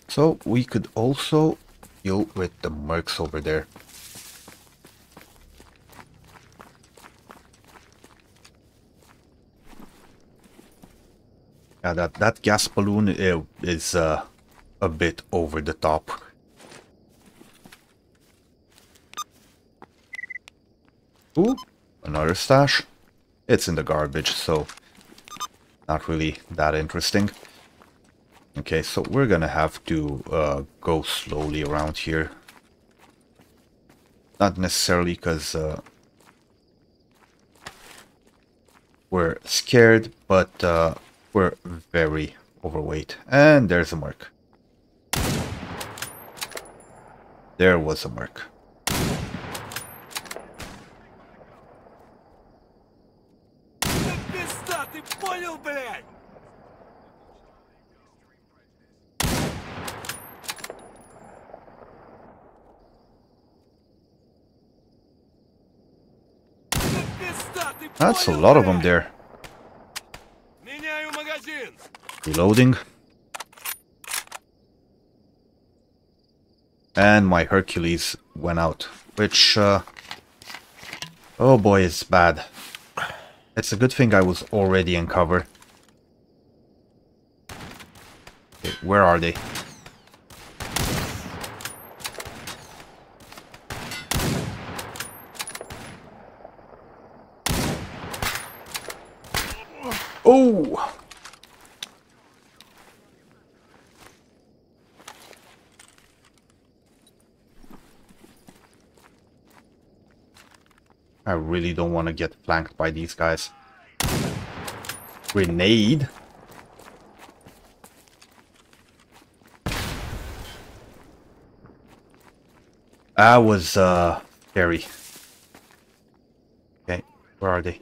so we could also deal with the mercs over there. Yeah, that, that gas balloon uh, is uh, a bit over the top. Ooh, another stash. It's in the garbage, so not really that interesting. Okay, so we're gonna have to uh, go slowly around here. Not necessarily because uh, we're scared, but uh, were very overweight. And there's a merc. There was a merc. That's a lot of them there. Reloading. And my Hercules went out, which, uh, oh boy, it's bad. It's a good thing I was already in cover. Okay, where are they? Oh! Really don't want to get flanked by these guys. Grenade? That was, uh, scary. Okay, where are they?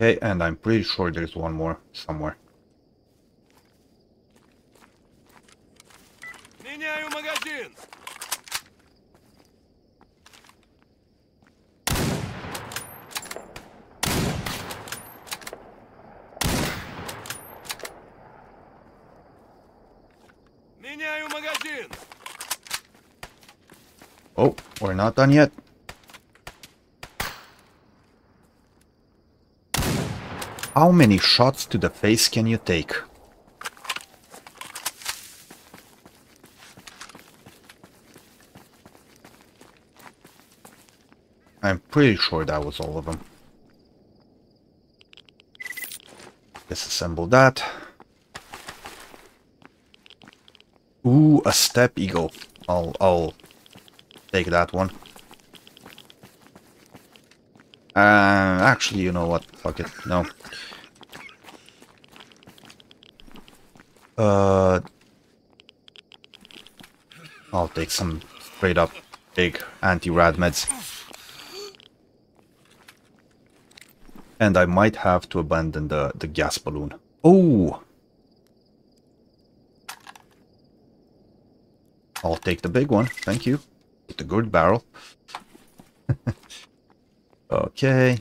Okay, and I'm pretty sure there's one more somewhere. Oh, we're not done yet. How many shots to the face can you take? I'm pretty sure that was all of them. Disassemble that. Ooh, a step eagle. I'll I'll take that one. Uh, actually, you know what? Fuck it. No. Uh, I'll take some straight up big anti-rad meds. And I might have to abandon the, the gas balloon. Oh! I'll take the big one, thank you. The good barrel. Okay.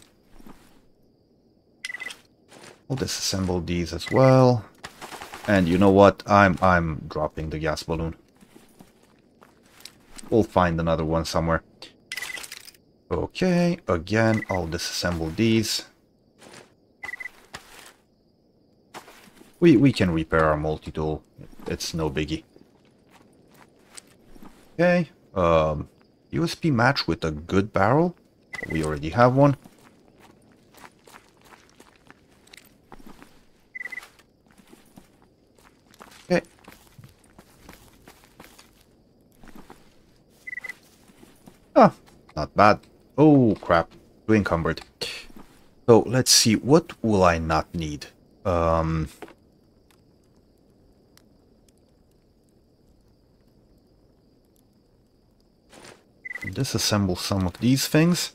We'll disassemble these as well. And you know what? I'm I'm dropping the gas balloon. We'll find another one somewhere. Okay, again, I'll disassemble these. We we can repair our multi-tool. It's no biggie. Okay, um, USP match with a good barrel. We already have one. Okay. Ah, not bad. Oh crap, too encumbered. So let's see, what will I not need? Um, disassemble some of these things.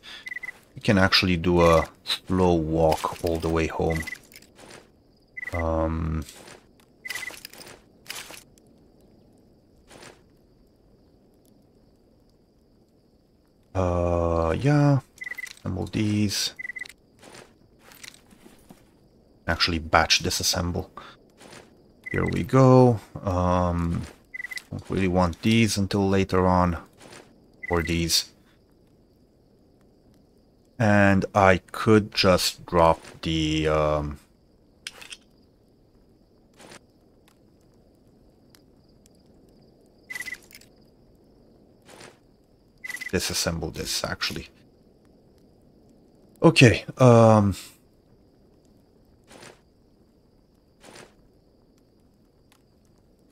We can actually do a slow walk all the way home. Um, uh, yeah, assemble these. Actually, batch disassemble. Here we go. Um, don't really want these until later on or these. And I could just drop the... Um, disassemble this actually. Okay, um...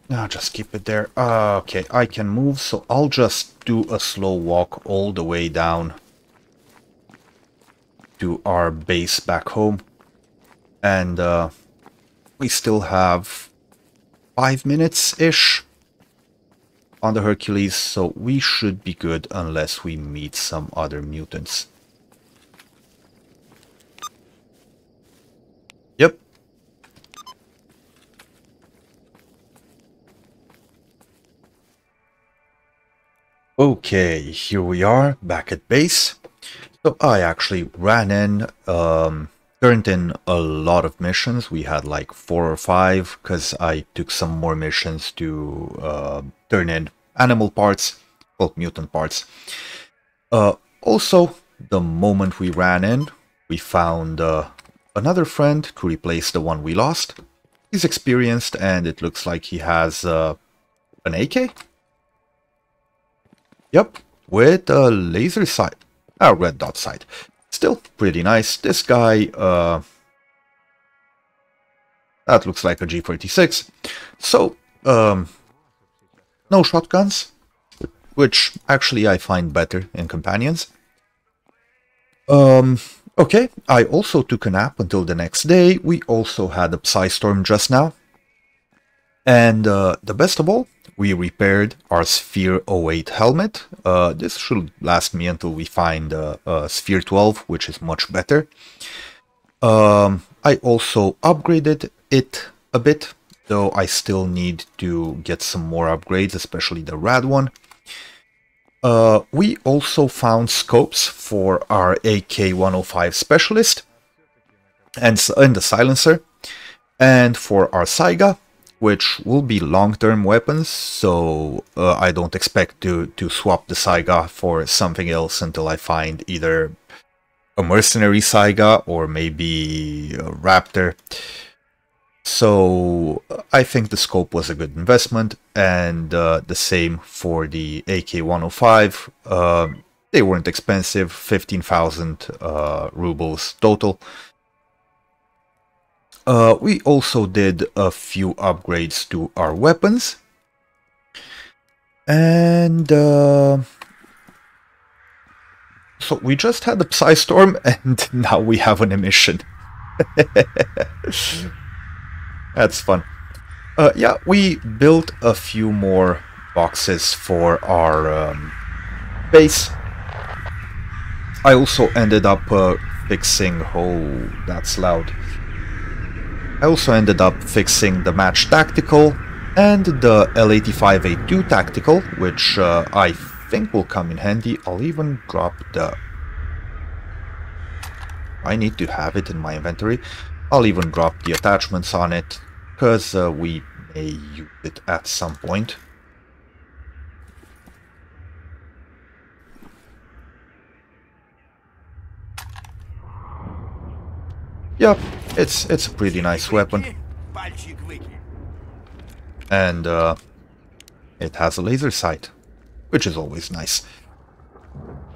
Now just keep it there. Uh, okay, I can move, so I'll just do a slow walk all the way down to our base back home. And uh, we still have five minutes-ish on the Hercules, so we should be good unless we meet some other mutants. Yep. Okay, here we are, back at base. So I actually ran in, um, turned in a lot of missions. We had like four or five, because I took some more missions to uh, turn in animal parts, well, mutant parts. Uh, also, the moment we ran in, we found uh, another friend to replace the one we lost. He's experienced and it looks like he has uh, an AK? Yep, with a laser sight, a red dot sight. Still pretty nice. This guy, uh, that looks like a G46. So, um, no shotguns, which actually I find better in companions. Um, okay, I also took a nap until the next day. We also had a Psystorm just now. And uh, the best of all, we repaired our Sphere 08 helmet. Uh, this should last me until we find uh, uh, Sphere 12, which is much better. Um, I also upgraded it a bit, though I still need to get some more upgrades, especially the rad one. Uh, we also found scopes for our AK-105 Specialist and, and the Silencer, and for our Saiga, which will be long-term weapons, so uh, I don't expect to, to swap the Saiga for something else until I find either a Mercenary Saiga or maybe a Raptor. So I think the scope was a good investment, and uh, the same for the AK-105. Uh, they weren't expensive, 15,000 uh, rubles total. Uh, we also did a few upgrades to our weapons. And uh, so we just had the Psystorm (laughs) and now we have an emission. (laughs) That's fun. Uh, yeah, we built a few more boxes for our um, base. I also ended up uh, fixing... Oh, that's loud. I also ended up fixing the Match Tactical and the L85A2 Tactical, which uh, I think will come in handy. I'll even drop the... I need to have it in my inventory. I'll even drop the attachments on it, because uh, we may use it at some point. Yep, it's it's a pretty nice weapon. And uh, it has a laser sight, which is always nice.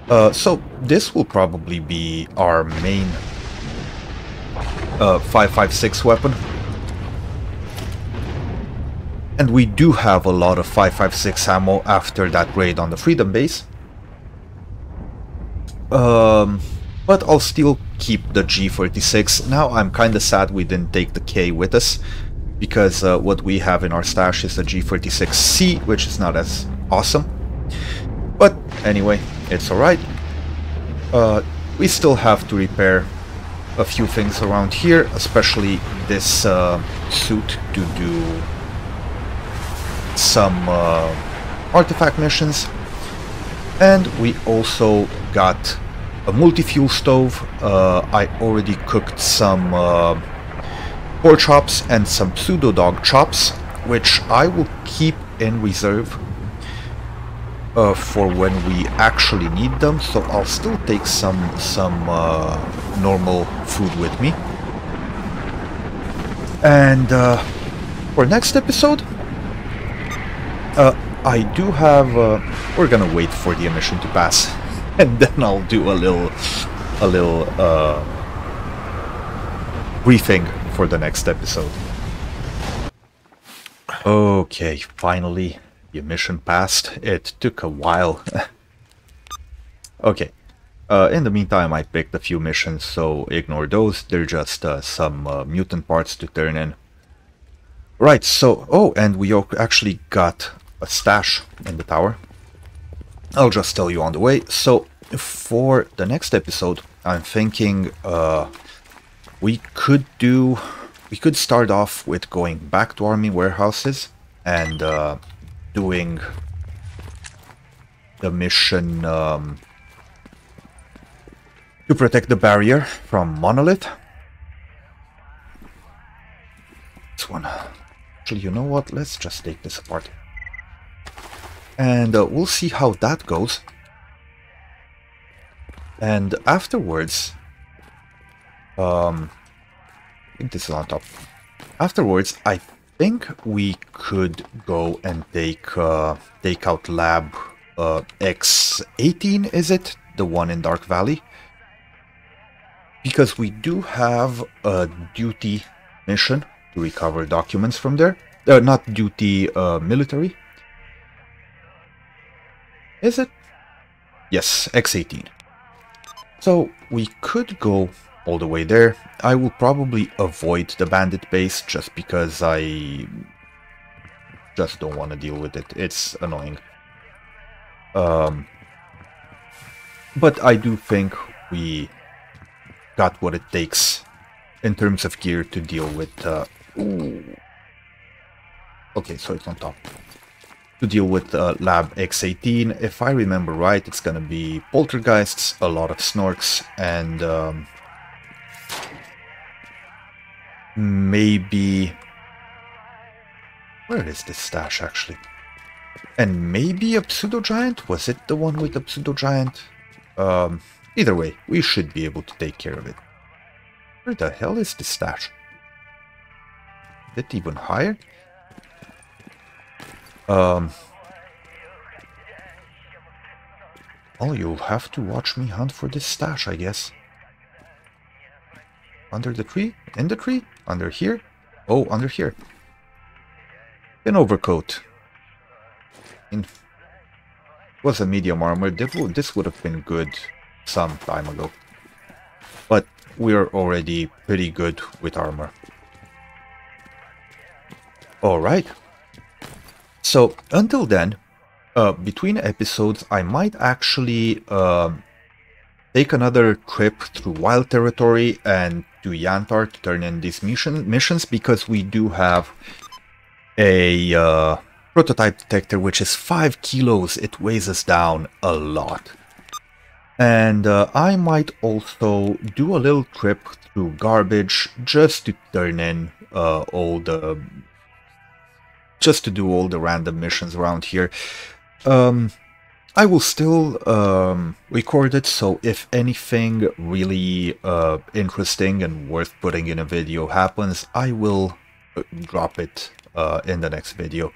Uh, so this will probably be our main uh, 556 weapon. And we do have a lot of 556 ammo after that raid on the Freedom Base. Um, but I'll still keep the G46. Now I'm kinda sad we didn't take the K with us, because uh, what we have in our stash is the G46C, which is not as awesome. But anyway, it's alright. Uh, we still have to repair a few things around here, especially this uh, suit to do some uh, artifact missions. And we also got a multi-fuel stove. Uh, I already cooked some uh, pork chops and some pseudo dog chops, which I will keep in reserve uh, for when we actually need them. So I'll still take some some uh, normal food with me. And uh, for next episode, uh, I do have. We're gonna wait for the emission to pass, and then I'll do a little, a little uh, briefing for the next episode. Okay, finally, your mission passed. It took a while. (laughs) okay. Uh, in the meantime, I picked a few missions, so ignore those. They're just uh, some uh, mutant parts to turn in. Right, so... Oh, and we actually got a stash in the tower. I'll just tell you on the way. So, for the next episode, I'm thinking uh, we could do... We could start off with going back to army warehouses and uh, doing the mission... Um, to protect the barrier from Monolith. This one. Actually, you know what? Let's just take this apart. And uh, we'll see how that goes. And afterwards... Um, I think this is on top. Afterwards, I think we could go and take uh, take out lab uh, X18, is it? The one in Dark Valley because we do have a duty mission to recover documents from there. Uh, not duty uh, military. Is it? Yes, X18. So we could go all the way there. I will probably avoid the bandit base just because I just don't want to deal with it. It's annoying. Um, but I do think we got what it takes in terms of gear to deal with... Uh, okay, so it's on top. To deal with uh, Lab X18. If I remember right, it's gonna be Poltergeists, a lot of Snorks, and... Um, maybe... Where is this stash, actually? And maybe a Pseudo-Giant? Was it the one with the Pseudo-Giant? Um, Either way, we should be able to take care of it. Where the hell is this stash? Is it even higher? Um... Well, you'll have to watch me hunt for this stash, I guess. Under the tree? In the tree? Under here? Oh, under here. An overcoat. In was a medium armor. This would have been good some time ago. But we're already pretty good with armor. Alright. So, until then, uh, between episodes, I might actually uh, take another trip through Wild Territory and to Yantar to turn in these mission missions because we do have a uh, prototype detector which is 5 kilos. It weighs us down a lot. And uh, I might also do a little trip through garbage just to turn in uh, all the... just to do all the random missions around here. Um, I will still um, record it, so if anything really uh, interesting and worth putting in a video happens, I will uh, drop it uh, in the next video.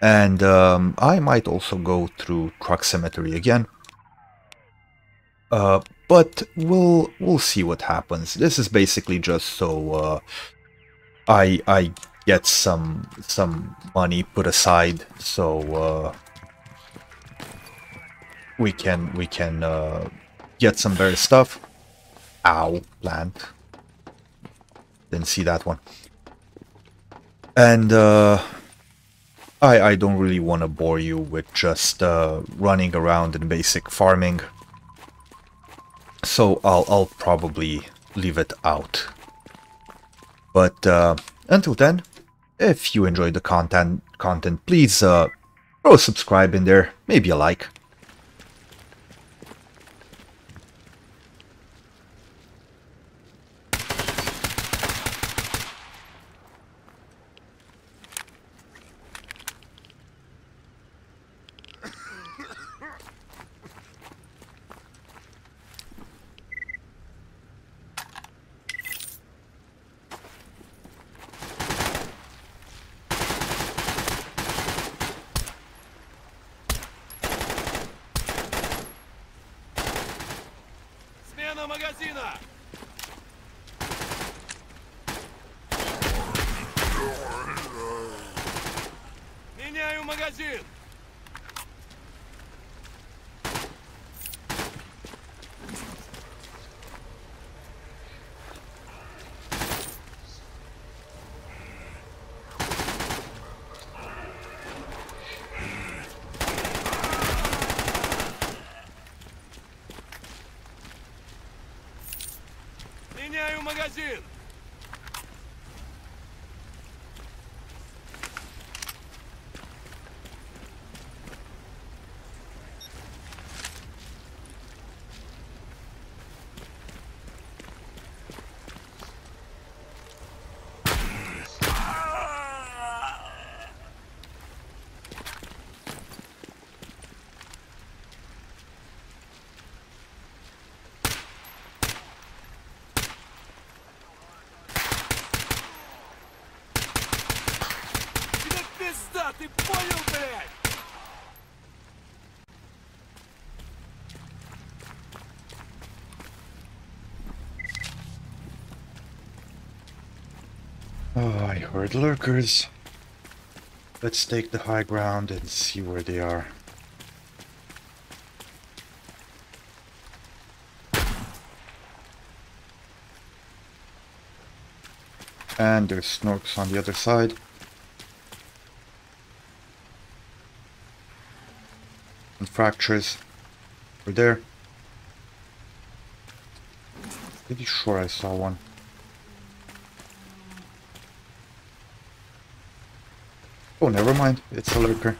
And um, I might also go through Truck Cemetery again, uh, but we'll we'll see what happens. This is basically just so uh, I I get some some money put aside so uh, we can we can uh, get some better stuff. Ow, plant. Didn't see that one. And uh, I I don't really want to bore you with just uh, running around and basic farming. So I'll, I'll probably leave it out. But uh, until then, if you enjoyed the content, content please uh, a subscribe in there, maybe a like. I lurkers. Let's take the high ground and see where they are. And there's snorks on the other side. And fractures. We're there. Pretty sure I saw one. Oh, never mind. It's a lurker.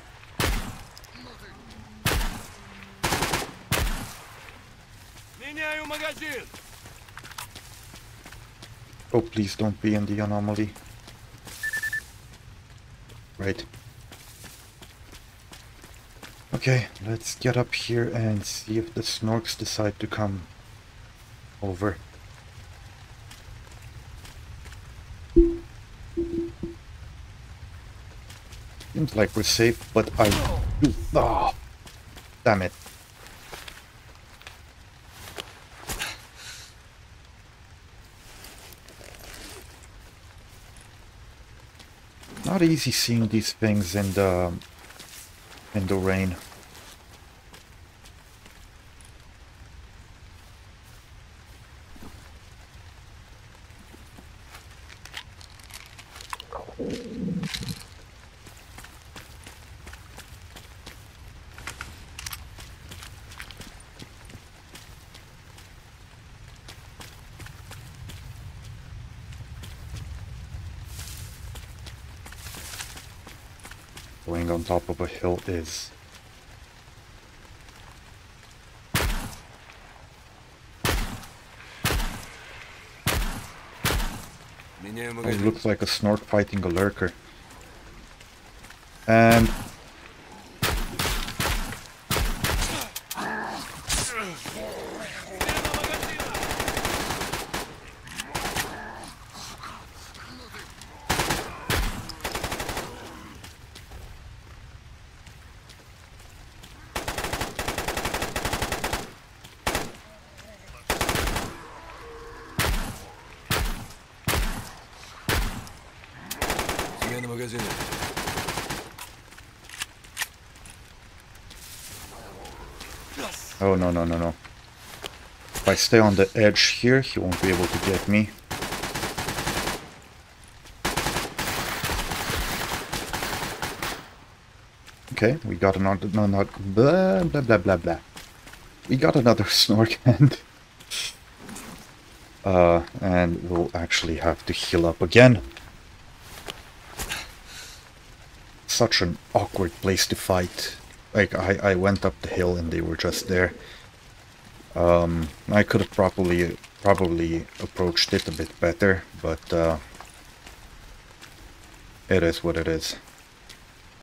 Oh, please don't be in the anomaly. Right. Okay, let's get up here and see if the snorks decide to come over. Seems like we're safe, but I... Oh, damn it. Not easy seeing these things in the in the rain. Going top of a hill is. It looks like a snork fighting a lurker. And stay on the edge here, he won't be able to get me. Okay, we got another no not blah blah blah blah blah. We got another (laughs) snork hand. (laughs) Uh, and we'll actually have to heal up again. Such an awkward place to fight. Like, I, I went up the hill and they were just there. Um, I could have probably, probably approached it a bit better, but, uh, it is what it is.